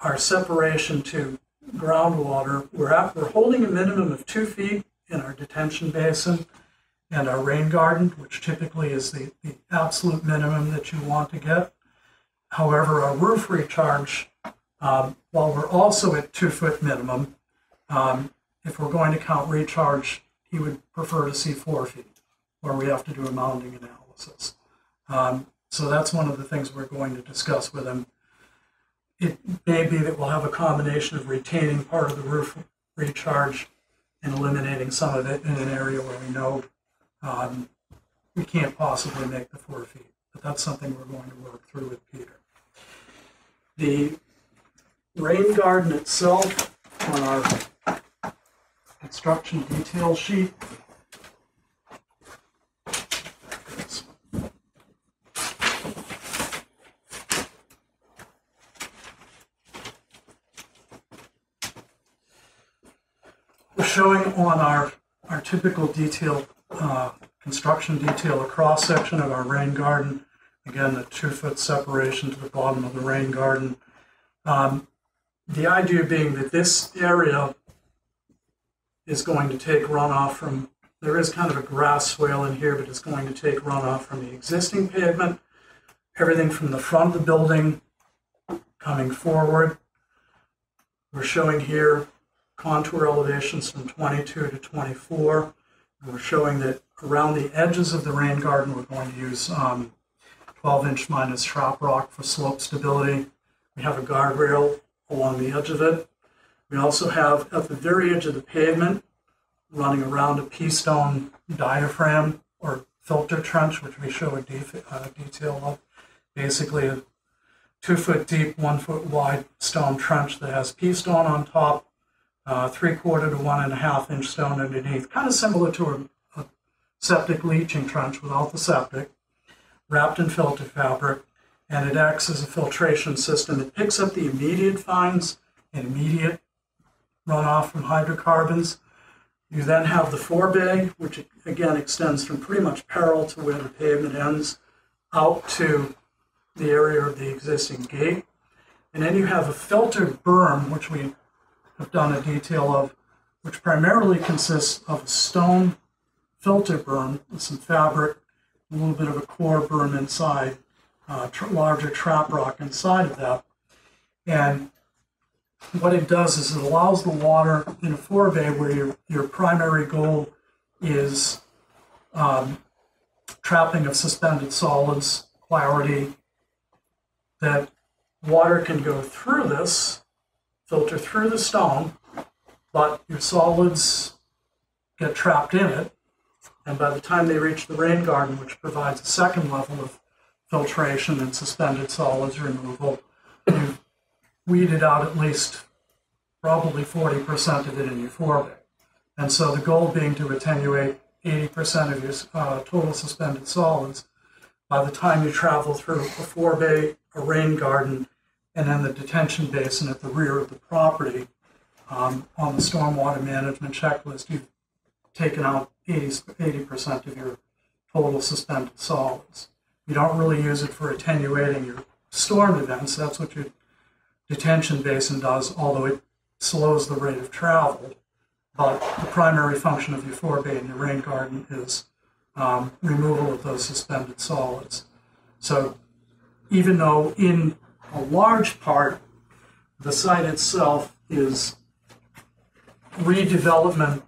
our separation to groundwater, we're at, we're holding a minimum of two feet in our detention basin and our rain garden, which typically is the, the absolute minimum that you want to get. However, our roof recharge, um, while we're also at two foot minimum, um, if we're going to count recharge, he would prefer to see four feet, where we have to do a mounding analysis. Um, so that's one of the things we're going to discuss with him. It may be that we'll have a combination of retaining part of the roof recharge and eliminating some of it in an area where we know um, we can't possibly make the four feet. But that's something we're going to work through with Peter. The rain garden itself on our construction detail sheet showing on our, our typical detail, uh, construction detail, a cross section of our rain garden. Again, the two foot separation to the bottom of the rain garden. Um, the idea being that this area is going to take runoff from, there is kind of a grass swale in here, but it's going to take runoff from the existing pavement, everything from the front of the building coming forward. We're showing here contour elevations from 22 to 24. We're showing that around the edges of the rain garden, we're going to use um, 12 inch minus trap rock for slope stability. We have a guardrail along the edge of it. We also have at the very edge of the pavement, running around a pea stone diaphragm or filter trench, which we show a uh, detail of. Basically, a two foot deep, one foot wide stone trench that has pea stone on top, uh, three quarter to one and a half inch stone underneath, kind of similar to a, a septic leaching trench without the septic, wrapped in filter fabric, and it acts as a filtration system. It picks up the immediate fines and immediate runoff from hydrocarbons. You then have the forebay, which again extends from pretty much parallel to where the pavement ends out to the area of the existing gate. And then you have a filtered berm, which we have done a detail of, which primarily consists of a stone filter berm with some fabric, a little bit of a core berm inside, uh, tr larger trap rock inside of that. And what it does is it allows the water in a forebay where your, your primary goal is um, trapping of suspended solids, clarity, that water can go through this, filter through the stone, but your solids get trapped in it. And by the time they reach the rain garden, which provides a second level of filtration and suspended solids removal, you've weeded out at least probably 40% of it in your. And so the goal being to attenuate 80% of your uh, total suspended solids by the time you travel through a forebay, a rain garden, and then the detention basin at the rear of the property. Um, on the stormwater management checklist, you've taken out 80, percent of your total suspended solids. You don't really use it for attenuating your storm events. That's what your detention basin does, although it slows the rate of travel. But the primary function of your forebay and your rain garden is um, removal of those suspended solids. So even though in a large part the site itself is redevelopment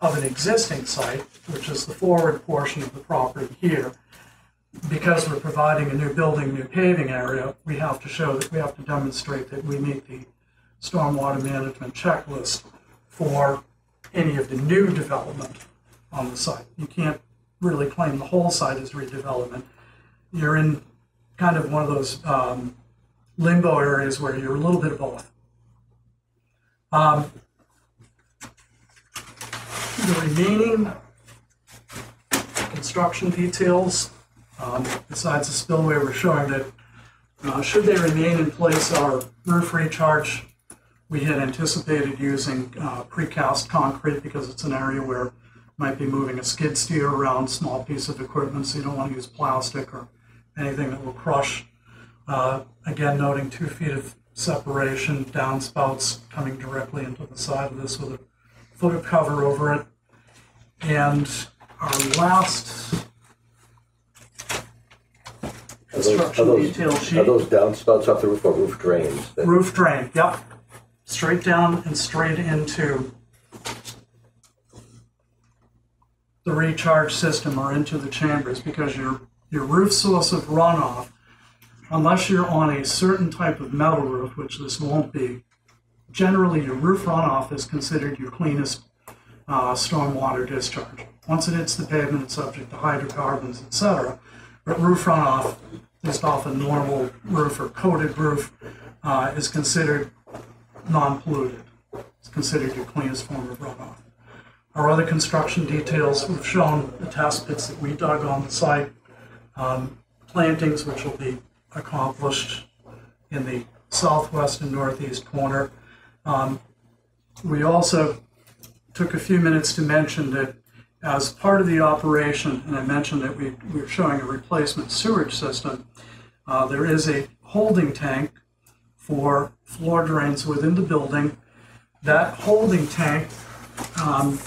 of an existing site, which is the forward portion of the property here, because we're providing a new building, new paving area, we have to show that we have to demonstrate that we meet the stormwater management checklist for any of the new development on the site. You can't really claim the whole site as redevelopment. You're in kind of one of those um, limbo areas where you're a little bit of both. Um, the remaining construction details, um, besides the spillway, we're showing that uh, should they remain in place, our roof recharge, we had anticipated using uh, precast concrete because it's an area where might be moving a skid steer around, small piece of equipment, so you don't want to use plastic or anything that will crush. Uh, Again, noting two feet of separation, downspouts coming directly into the side of this with a foot of cover over it. And our last Are those, are construction those, detail sheet. are those downspouts off the roof or roof drains? that- Roof drain, yep. Straight down and straight into the recharge system or into the chambers because your, your roof source of runoff, unless you're on a certain type of metal roof, which this won't be, generally your roof runoff is considered your cleanest uh, stormwater discharge. Once it hits the pavement, it's subject to hydrocarbons, etc. But roof runoff, just off a normal roof or coated roof, uh, is considered non-polluted. It's considered your cleanest form of runoff. Our other construction details, we've shown the test pits that we dug on the site, um, plantings which will be accomplished in the southwest and northeast corner. Um, We also took a few minutes to mention that as part of the operation, and I mentioned that we, we're showing a replacement sewage system, uh, there is a holding tank for floor drains within the building. That holding tank um,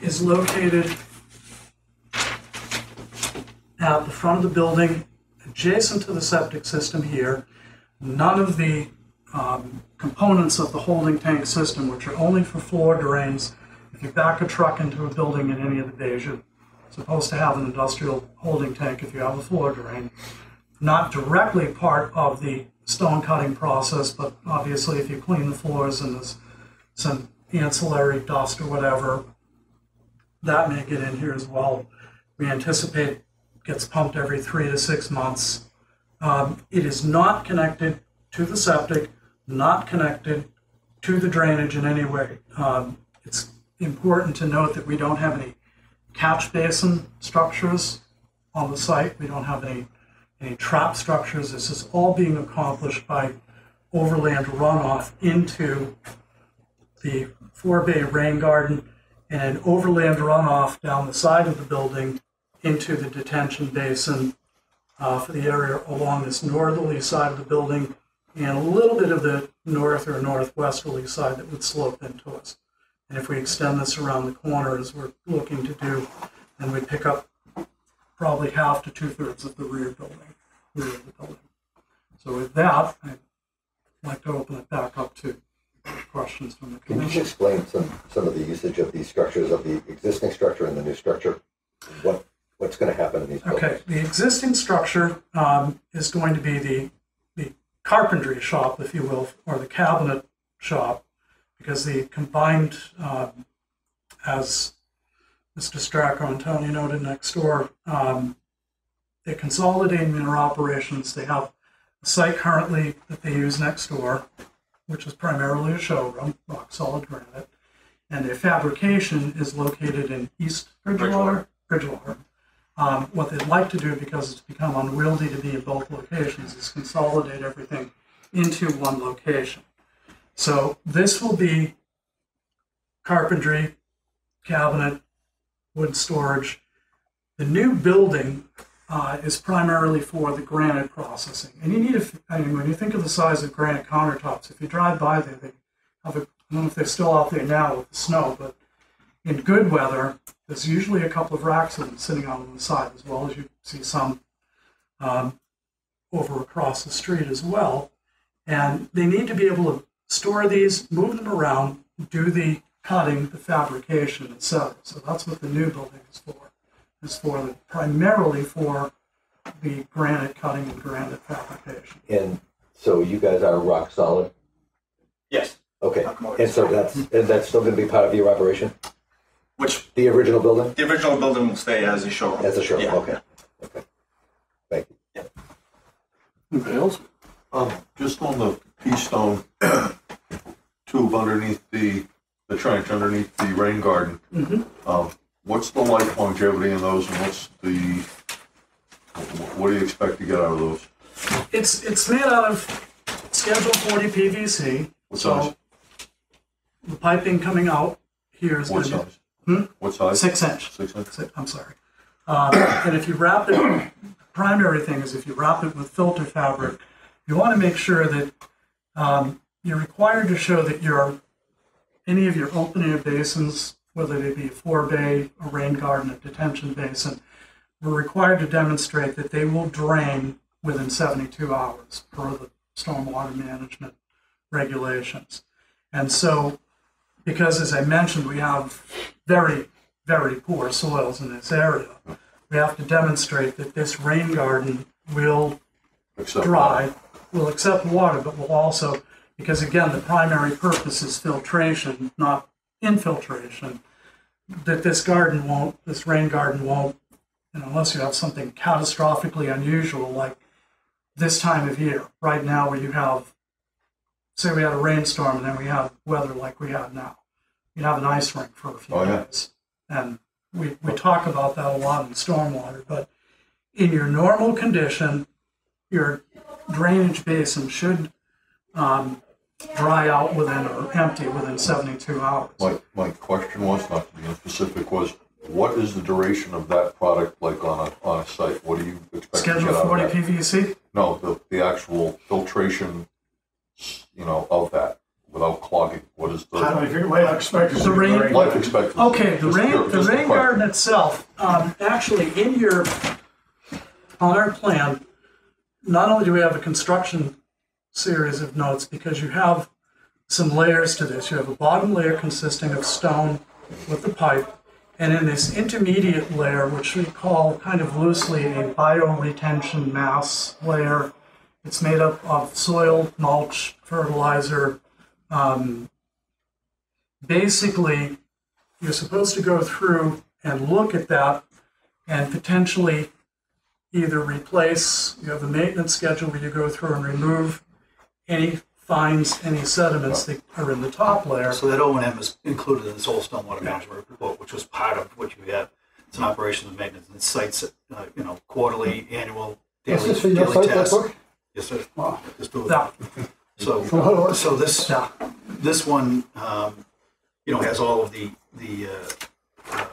is located at the front of the building, adjacent to the septic system here. None of the um, components of the holding tank system, which are only for floor drains, if you back a truck into a building in any of the bays, you're supposed to have an industrial holding tank if you have a floor drain. Not directly part of the stone cutting process, but obviously if you clean the floors and there's some ancillary dust or whatever, that may get in here as well. We anticipate gets pumped every three to six months. Um, it is not connected to the septic, not connected to the drainage in any way. Um, it's important to note that we don't have any catch basin structures on the site. We don't have any any trap structures. This is all being accomplished by overland runoff into the forebay rain garden and an overland runoff down the side of the building into the detention basin uh, for the area along this northerly side of the building and a little bit of the north or northwesterly side that would slope into us. And if we extend this around the corner as we're looking to do, then we pick up probably half to two thirds of the rear building, rear of the building. So with that, I'd like to open it back up to questions from the Can you explain some, some of the usage of these structures, of the existing structure and the new structure? What, what's gonna happen in these buildings? Okay, the existing structure um, is going to be the, the carpentry shop, if you will, or the cabinet shop, because the combined, um, as Mr. Stracco and Tony noted next door, um, they're consolidating their operations. They have a site currently that they use next door, which is primarily a showroom, rock solid granite. And their fabrication is located in East Bridgewater, Bridgewater. Um, what they'd like to do, because it's become unwieldy to be in both locations, is consolidate everything into one location. So this will be carpentry, cabinet, wood storage. The new building uh, is primarily for the granite processing. And you need, a, I mean, when you think of the size of granite countertops, if you drive by there, they have a, I don't know if they're still out there now with the snow, but in good weather, there's usually a couple of racks of them sitting out on the side, as well as you see some um, over across the street as well. And they need to be able to store these, move them around, do the cutting, the fabrication, etc. So that's what the new building is for. Is for the, primarily for the granite cutting and granite fabrication. And so you guys are rock solid? Yes. Okay, and so that's, and that's still gonna be part of your operation? Which? The original building? The original building will stay as a showroom. As a showroom, Yeah. okay, okay. Thank you. Anybody else? Um, just on the pea stone tube underneath the, the trench underneath the rain garden. Mhm. Um, what's the life longevity in those and what's the, wh- what do you expect to get out of those? It's it's made out of Schedule 40 PVC. What so size? the piping coming out here is What gonna be. size? Hmm? What size? Six inch. Six inch? Si- I'm sorry. Um, and if you wrap it, primary thing is if you wrap it with filter fabric, you want to make sure that um, you're required to show that your any of your open air basins, whether they be a forebay, a rain garden, a detention basin, we're required to demonstrate that they will drain within 72 hours per the stormwater management regulations. And so, because as I mentioned, we have very, very poor soils in this area, we have to demonstrate that this rain garden will Accept dry, will accept water, but will also, because again, the primary purpose is filtration, not infiltration, that this garden won't, this rain garden won't, you know, unless you have something catastrophically unusual like this time of year, right now where you have, say we had a rainstorm and then we have weather like we have now. You have an ice rink for a few Oh, yeah. days. And we, we talk about that a lot in stormwater, but in your normal condition, your drainage basin should um, dry out within or empty within 72 hours. My, my question was, not to be specific, was what is the duration of that product like on a, on a site? What do you expect Schedule out 40 of that? PVC? No, the, the actual filtration, you know, of that without clogging. What is the? How do you life expectancy? The rain- Life expectancy. Okay, the Just rain, curious, the just rain question. garden itself, um, actually in your, on our plan, not only do we have a construction series of notes, because you have some layers to this. You have a bottom layer consisting of stone with the pipe, and in this intermediate layer, which we call kind of loosely a bioretention mass layer, it's made up of soil, mulch, fertilizer, um, basically, you're supposed to go through and look at that and potentially either replace, you have a maintenance schedule where you go through and remove any fines, any sediments that are in the top layer. So that O and M is included in this whole stormwater management report, which was part of what you have. It's an operation and maintenance, and it cites, uh, you know, quarterly, annual, daily, just for your daily site, tasks. Book? Yes, sir. Wow. Just do it. Yeah. So, So how do I- so this, this one, um, you know, has all of the, the, uh, uh,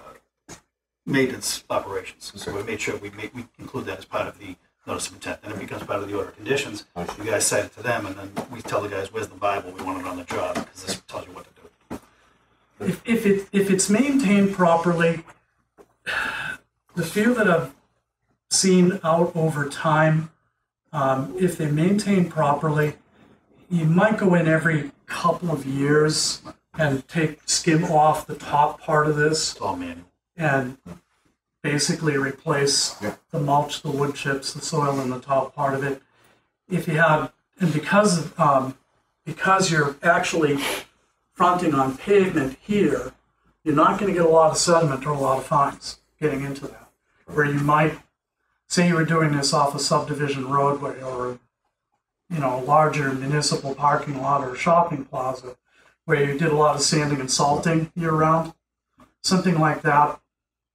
maintenance operations. So we made sure we make, we include that as part of the notice of intent, and it becomes part of the order of conditions. You guys cite it to them, and then we tell the guys, where's the Bible, we want it on the job, because this tells you what to do. If, if it, if it's maintained properly, the few that I've seen out over time, um, if they maintain properly, you might go in every couple of years and take, skim off the top part of this It's all manual. and basically replace the mulch, the wood chips, the soil in the top part of it. If you have, and because of, um, because you're actually fronting on pavement here, you're not going to get a lot of sediment or a lot of fines getting into that. Where you might, say you were doing this off a subdivision roadway or, you know, a larger municipal parking lot or shopping plaza, where you did a lot of sanding and salting year round, something like that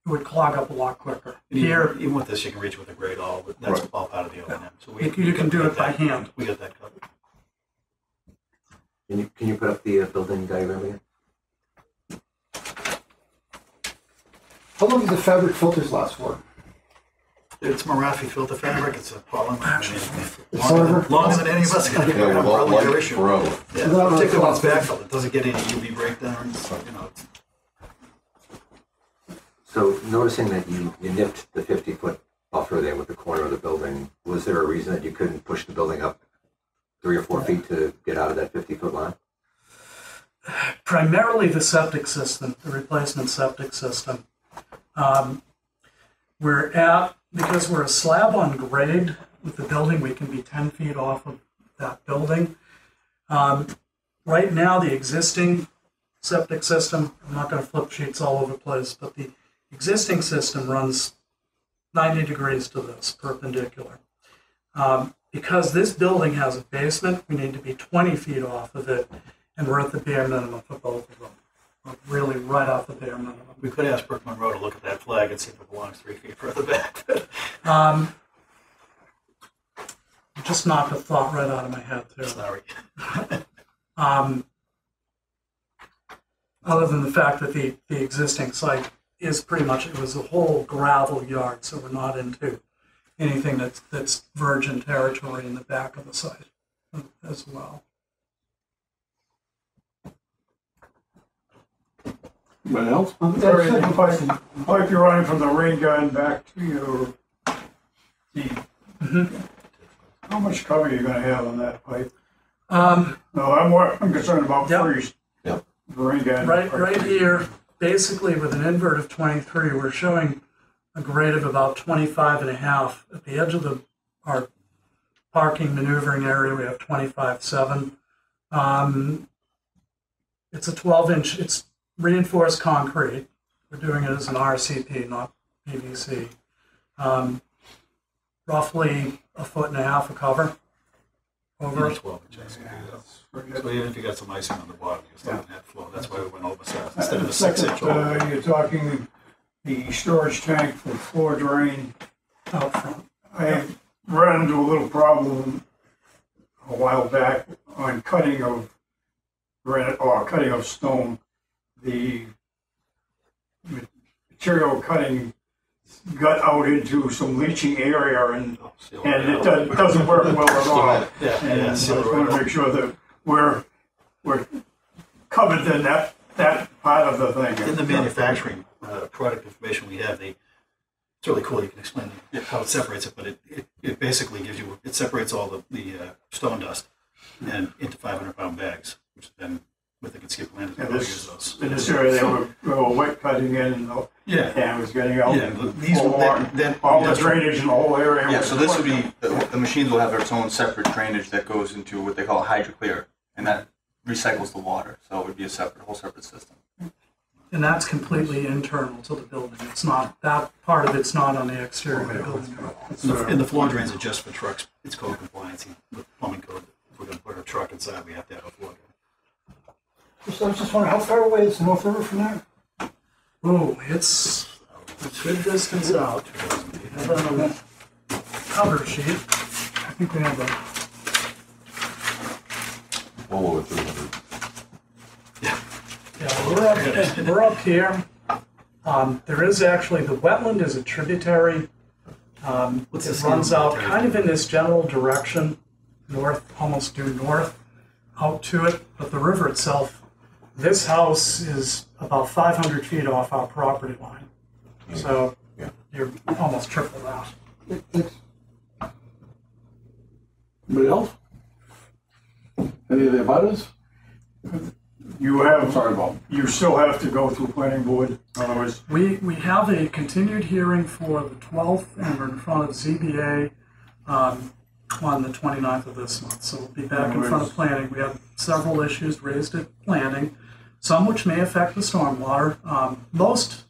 would clog up a lot quicker. And Here, Even with this, you can reach with a Gradall, but that's all part of the O and M. So we You can- you we can do it by that- hand. We got that covered. Can you, can you put up the uh, building diagram again? How long do the fabric filters last for? It's Mirafi filter fabric, it's a pollen. I mean, It's Longer longer than any of us can. Yeah, without light forever. Yeah, So that particularly when it's might- backfilled, it doesn't get any UV breakdowns, you know. it's- So noticing that you, you nipped the fifty foot buffer there with the corner of the building, was there a reason that you couldn't push the building up three or four feet to get out of that fifty foot line? primarily the septic system, the replacement septic system. Um, we're at, because we're a slab on grade with the building, we can be 10 feet off of that building. Um, right now, the existing septic system, I'm not going to flip sheets all over the place, but the existing system runs 90 degrees to this perpendicular. Um, because this building has a basement, we need to be 20 feet off of it, and we're at the bare minimum for both of them. Really right off the bare minimum. We could ask Brook Monroe to look at that flag and see if it belongs three feet further back. Um, just knocked a thought right out of my head too. Sorry. Um, other than the fact that the, the existing site is pretty much, it was a whole gravel yard, so we're not into anything that's, that's virgin territory in the back of the site as well. Anybody else? Sorry, the pipe, pipe you're running from the rain gun back to your, the, how much cover are you gonna have on that pipe? Um, No, I'm more, I'm concerned about Yep. freeze. Yep. The rain garden. Right, right here, basically with an invert of 23, we're showing a grade of about 25 and a half. At the edge of the, our parking maneuvering area, we have 25.7. Um, it's a 12 inch, it's reinforced concrete. We're doing it as an RCP, not PVC. Um, roughly a foot and a half of cover over Over it. twelve inches. So even if you got some icing on the bottom, you're still in that flow. That's why we went oversized instead of a six inch. Uh, you're talking the storage tank for floor drain. Out front. I ran into a little problem a while back on cutting of granite or cutting of stone. The material cutting got out into some leaching area and, and it do- doesn't work well at all. Yeah, And yeah, I seal it just want to make sure that we're, we're covered in that, that part of the thing. In the manufacturing uh, product information we have, they, it's really cool, you can explain how it separates it, but it, it, it basically gives you, it separates all the, the uh, stone dust and into five hundred pound bags, which then, with the skip land, And this, those. in this area, they were, they were wet cutting in and the, Yeah. and it was getting out. Yeah, but these- All that- that- all the that's- drainage in the whole area. Yeah, was so this would be, the, the machines will have its own separate drainage that goes into what they call hydroclear, and that recycles the water, so it would be a separate, whole separate system. And that's completely internal to the building. It's not, that part of it's not on the exterior of the building. And the, and the floor drains are just for trucks, it's code compliance, and with plumbing code, if we're gonna put a truck inside, we have to have a floor drain. Just, I was just wondering, how far away is the North River from there? Oh, it's a good distance out. I have it on the cover sheet. I think we have a, Well over three hundred. yeah, we're up, we're up here. Um, there is actually, the wetland is a tributary. Um, What's the it scale runs of out kind of in this general direction, north, almost due north, out to it, but the river itself, this house is about five hundred feet off our property line. So you're almost triple that. Anybody else? Any of the abutters? You have, Sorry, Bob. you still have to go through planning board, in other words, We, we have a continued hearing for the 12th, and we're in front of ZBA um, on the 29th of this month. So we'll be back in front of planning. We have several issues raised at planning, some which may affect the stormwater. Um, Most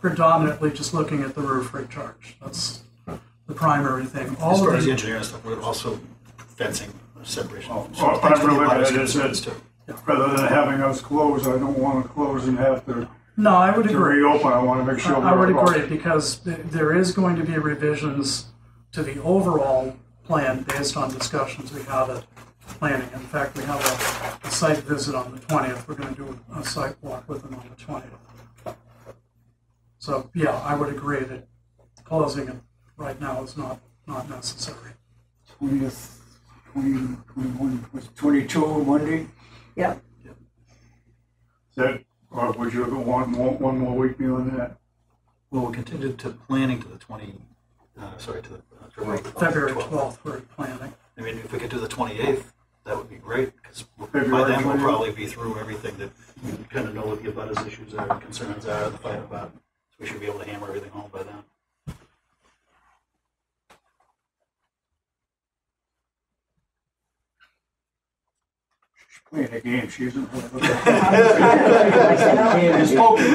predominantly just looking at the roof recharge. That's the primary thing. As All far of as the the, engineering stuff, we're also fencing, separation. Oh, So thanks to the unrelated, abutters I just concerns said- too. rather than having us close, I don't want to close and have to, no, I would to agree. reopen, I want to make sure. I would we're- agree, because th- there is going to be revisions to the overall plan based on discussions we have at planning. In fact, we have a, a site visit on the twentieth, we're gonna do a site walk with them on the twentieth. So, yeah, I would agree that closing it right now is not, not necessary. Twentieth, twenty, twenty-one, was twenty-two Monday? Yep. Is that, or would you want more, one more week beyond that? Well, we'll continue to planning to the twenty, uh, sorry, to the. uh, February February twelfth, we're planning. I mean, if we could do the twenty-eighth, that would be great, because by then we'll probably be through everything that, we kind of know what the abutters issues are, and concerns are, the fight about. So we should be able to hammer everything home by then. Playing a game, she isn't. It's poker,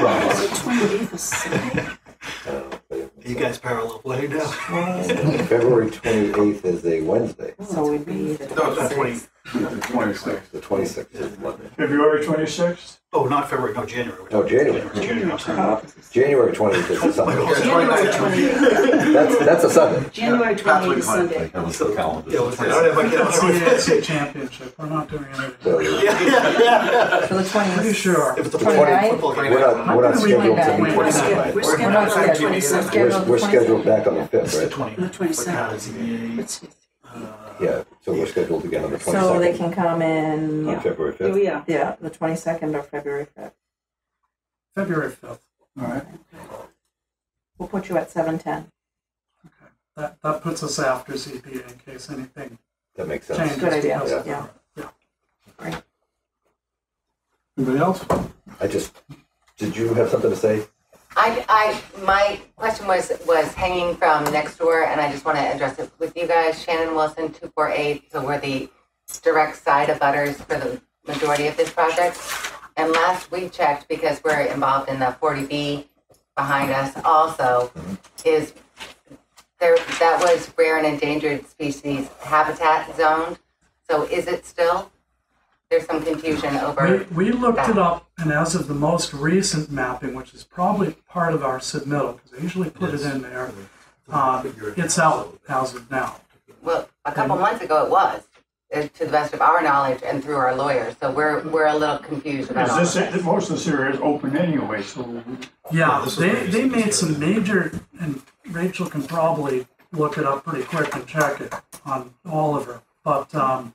bro. Is it twenty-eighth of Sunday? You guys parallel play now? February twenty-eighth is a Wednesday. Oh, so it would be the No, it's not twenty, Twenty-sixth. The twenty-sixth is Monday. February twenty-sixth? Oh, not February, no, January. Oh, January. January, I'm sorry. January twentieth is a Sunday. January twenty-eighth, That's, that's a Sunday. January twenty-eighth is Sunday. Yeah, what's that? I don't have my calendar. CAC championship, we're not doing anything. So, For the Pretty twentieth. sure. If it's a The football, 20 football game. We're not, we're not scheduled to meet We're tonight. scheduled, we're We're scheduled not for the scheduled, we're twenty-second. scheduled. We're, we're scheduled back on the fifth, The right? twenty. The 22nd. ZBA, uh, Yeah, so we're scheduled again on the So they twenty-second, can come in, on February Here fifth. we are. yeah, the twenty-second or February fifth. February fifth. All right. We'll put you at seven ten. That, that puts us after ZBA in case anything That makes sense. changes. Good idea, because of- yeah. Anybody else? I just, did you have something to say? I, I, my question was, was hanging from next door, and I just want to address it with you guys. Shannon Wilson, two four eight, so we're the direct side of butters for the majority of this project. And last we checked, because we're involved in the forty B behind us also, is there, that was rare and endangered species habitat zoned. So is it still? There's some confusion over. We, we looked it up, and as of the most recent mapping, which is probably part of our submittal, because I usually put it in there, uh, it's out as of now. Well, a couple months ago it was, uh, to the best of our knowledge and through our lawyers, so we're, we're a little confused about all this, it. most of this area is open anyway, so Yeah, this they, they made some major, and Rachel can probably look it up pretty quick and check it on Oliver. But um,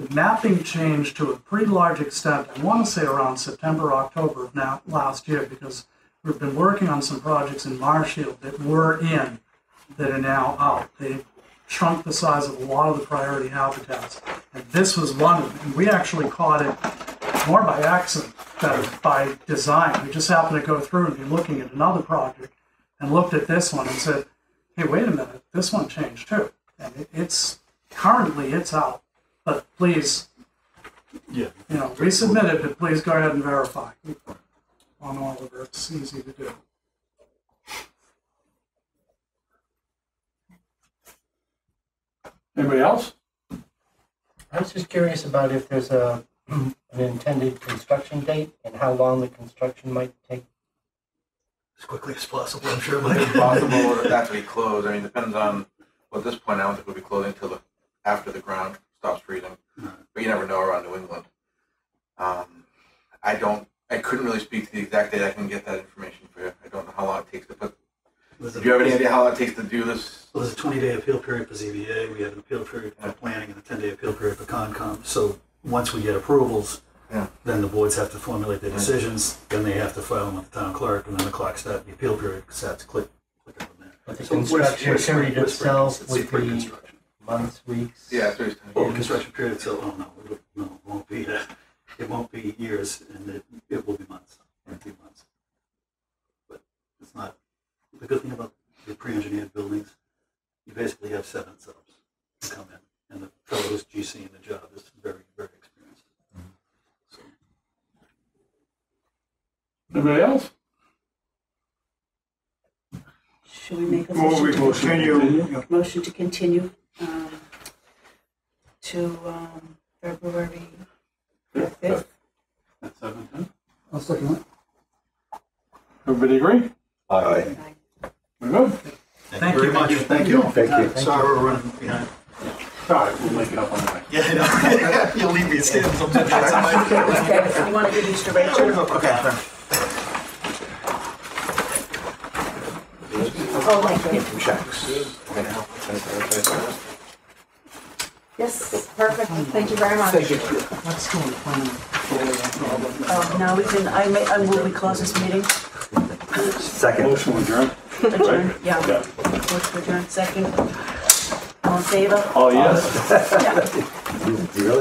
the mapping changed to a pretty large extent, I want to say around September, October of now, last year, because we've been working on some projects in Marshfield that were in, that are now out. They shrunk the size of a lot of the priority habitats. And this was one of them. And we actually caught it more by accident than by design. We just happened to go through and be looking at another project and looked at this one and said, hey, wait a minute, this one changed too. And it, it's, currently it's out. But please, Yeah. you know, we it, but please go ahead and verify on Oliver. It's easy to do. Anybody else? I was just curious about if there's a, an intended construction date and how long the construction might take. As quickly as possible, I'm sure. It's possible that that to be closed, I mean, depends on, well, at this point, I don't think we'll be closing until the, after the ground stops freezing. But you never know around New England. Um, I don't, I couldn't really speak to the exact date, I can get that information for you, I don't know how long it takes to put, Was do you have any idea how long it takes to do this? Well, there's a twenty day appeal period for ZBA, we have an appeal period for planning and a ten day appeal period for Concom. So once we get approvals, Yeah. then the boards have to formulate their decisions, then they have to file them with the town clerk, and then the clock starts, the appeal period starts click. clicking from there. But the So we're- construction we're spring- period we're spring- itself it's would spring be construction. Months, weeks? Yeah, so it's. Well, construction period itself, oh no, it would- no, it won't be, uh, it won't be years, and it, it will be months, or a few months. But it's not, the good thing about the pre-engineered buildings, you basically have seven subs to come in, and the fellow who's GC in the job is very, very experienced. So, Anybody else? Should we make a Well, we motion? will to- continue. Motion to continue, um, to, um, February fifth. At seven ten? I'll second it. Everybody agree? Aye. We're good? Thank you very much, thank you. Thank you. Sorry we're running behind. All right, we'll make it up on the way. Yeah, I know. You'll leave me standing sometimes. Okay, you wanna give these to Rachel? Okay. Oh, thank you. Checks. Yes, perfect, thank you very much. Thank you. go and plan. Oh, now we can, I may, I move we close this meeting. Second. Motion adjourned. Adjourn, yeah. Yeah. Motion adjourned, second. All in favor? Oh, yes. Yeah. You you really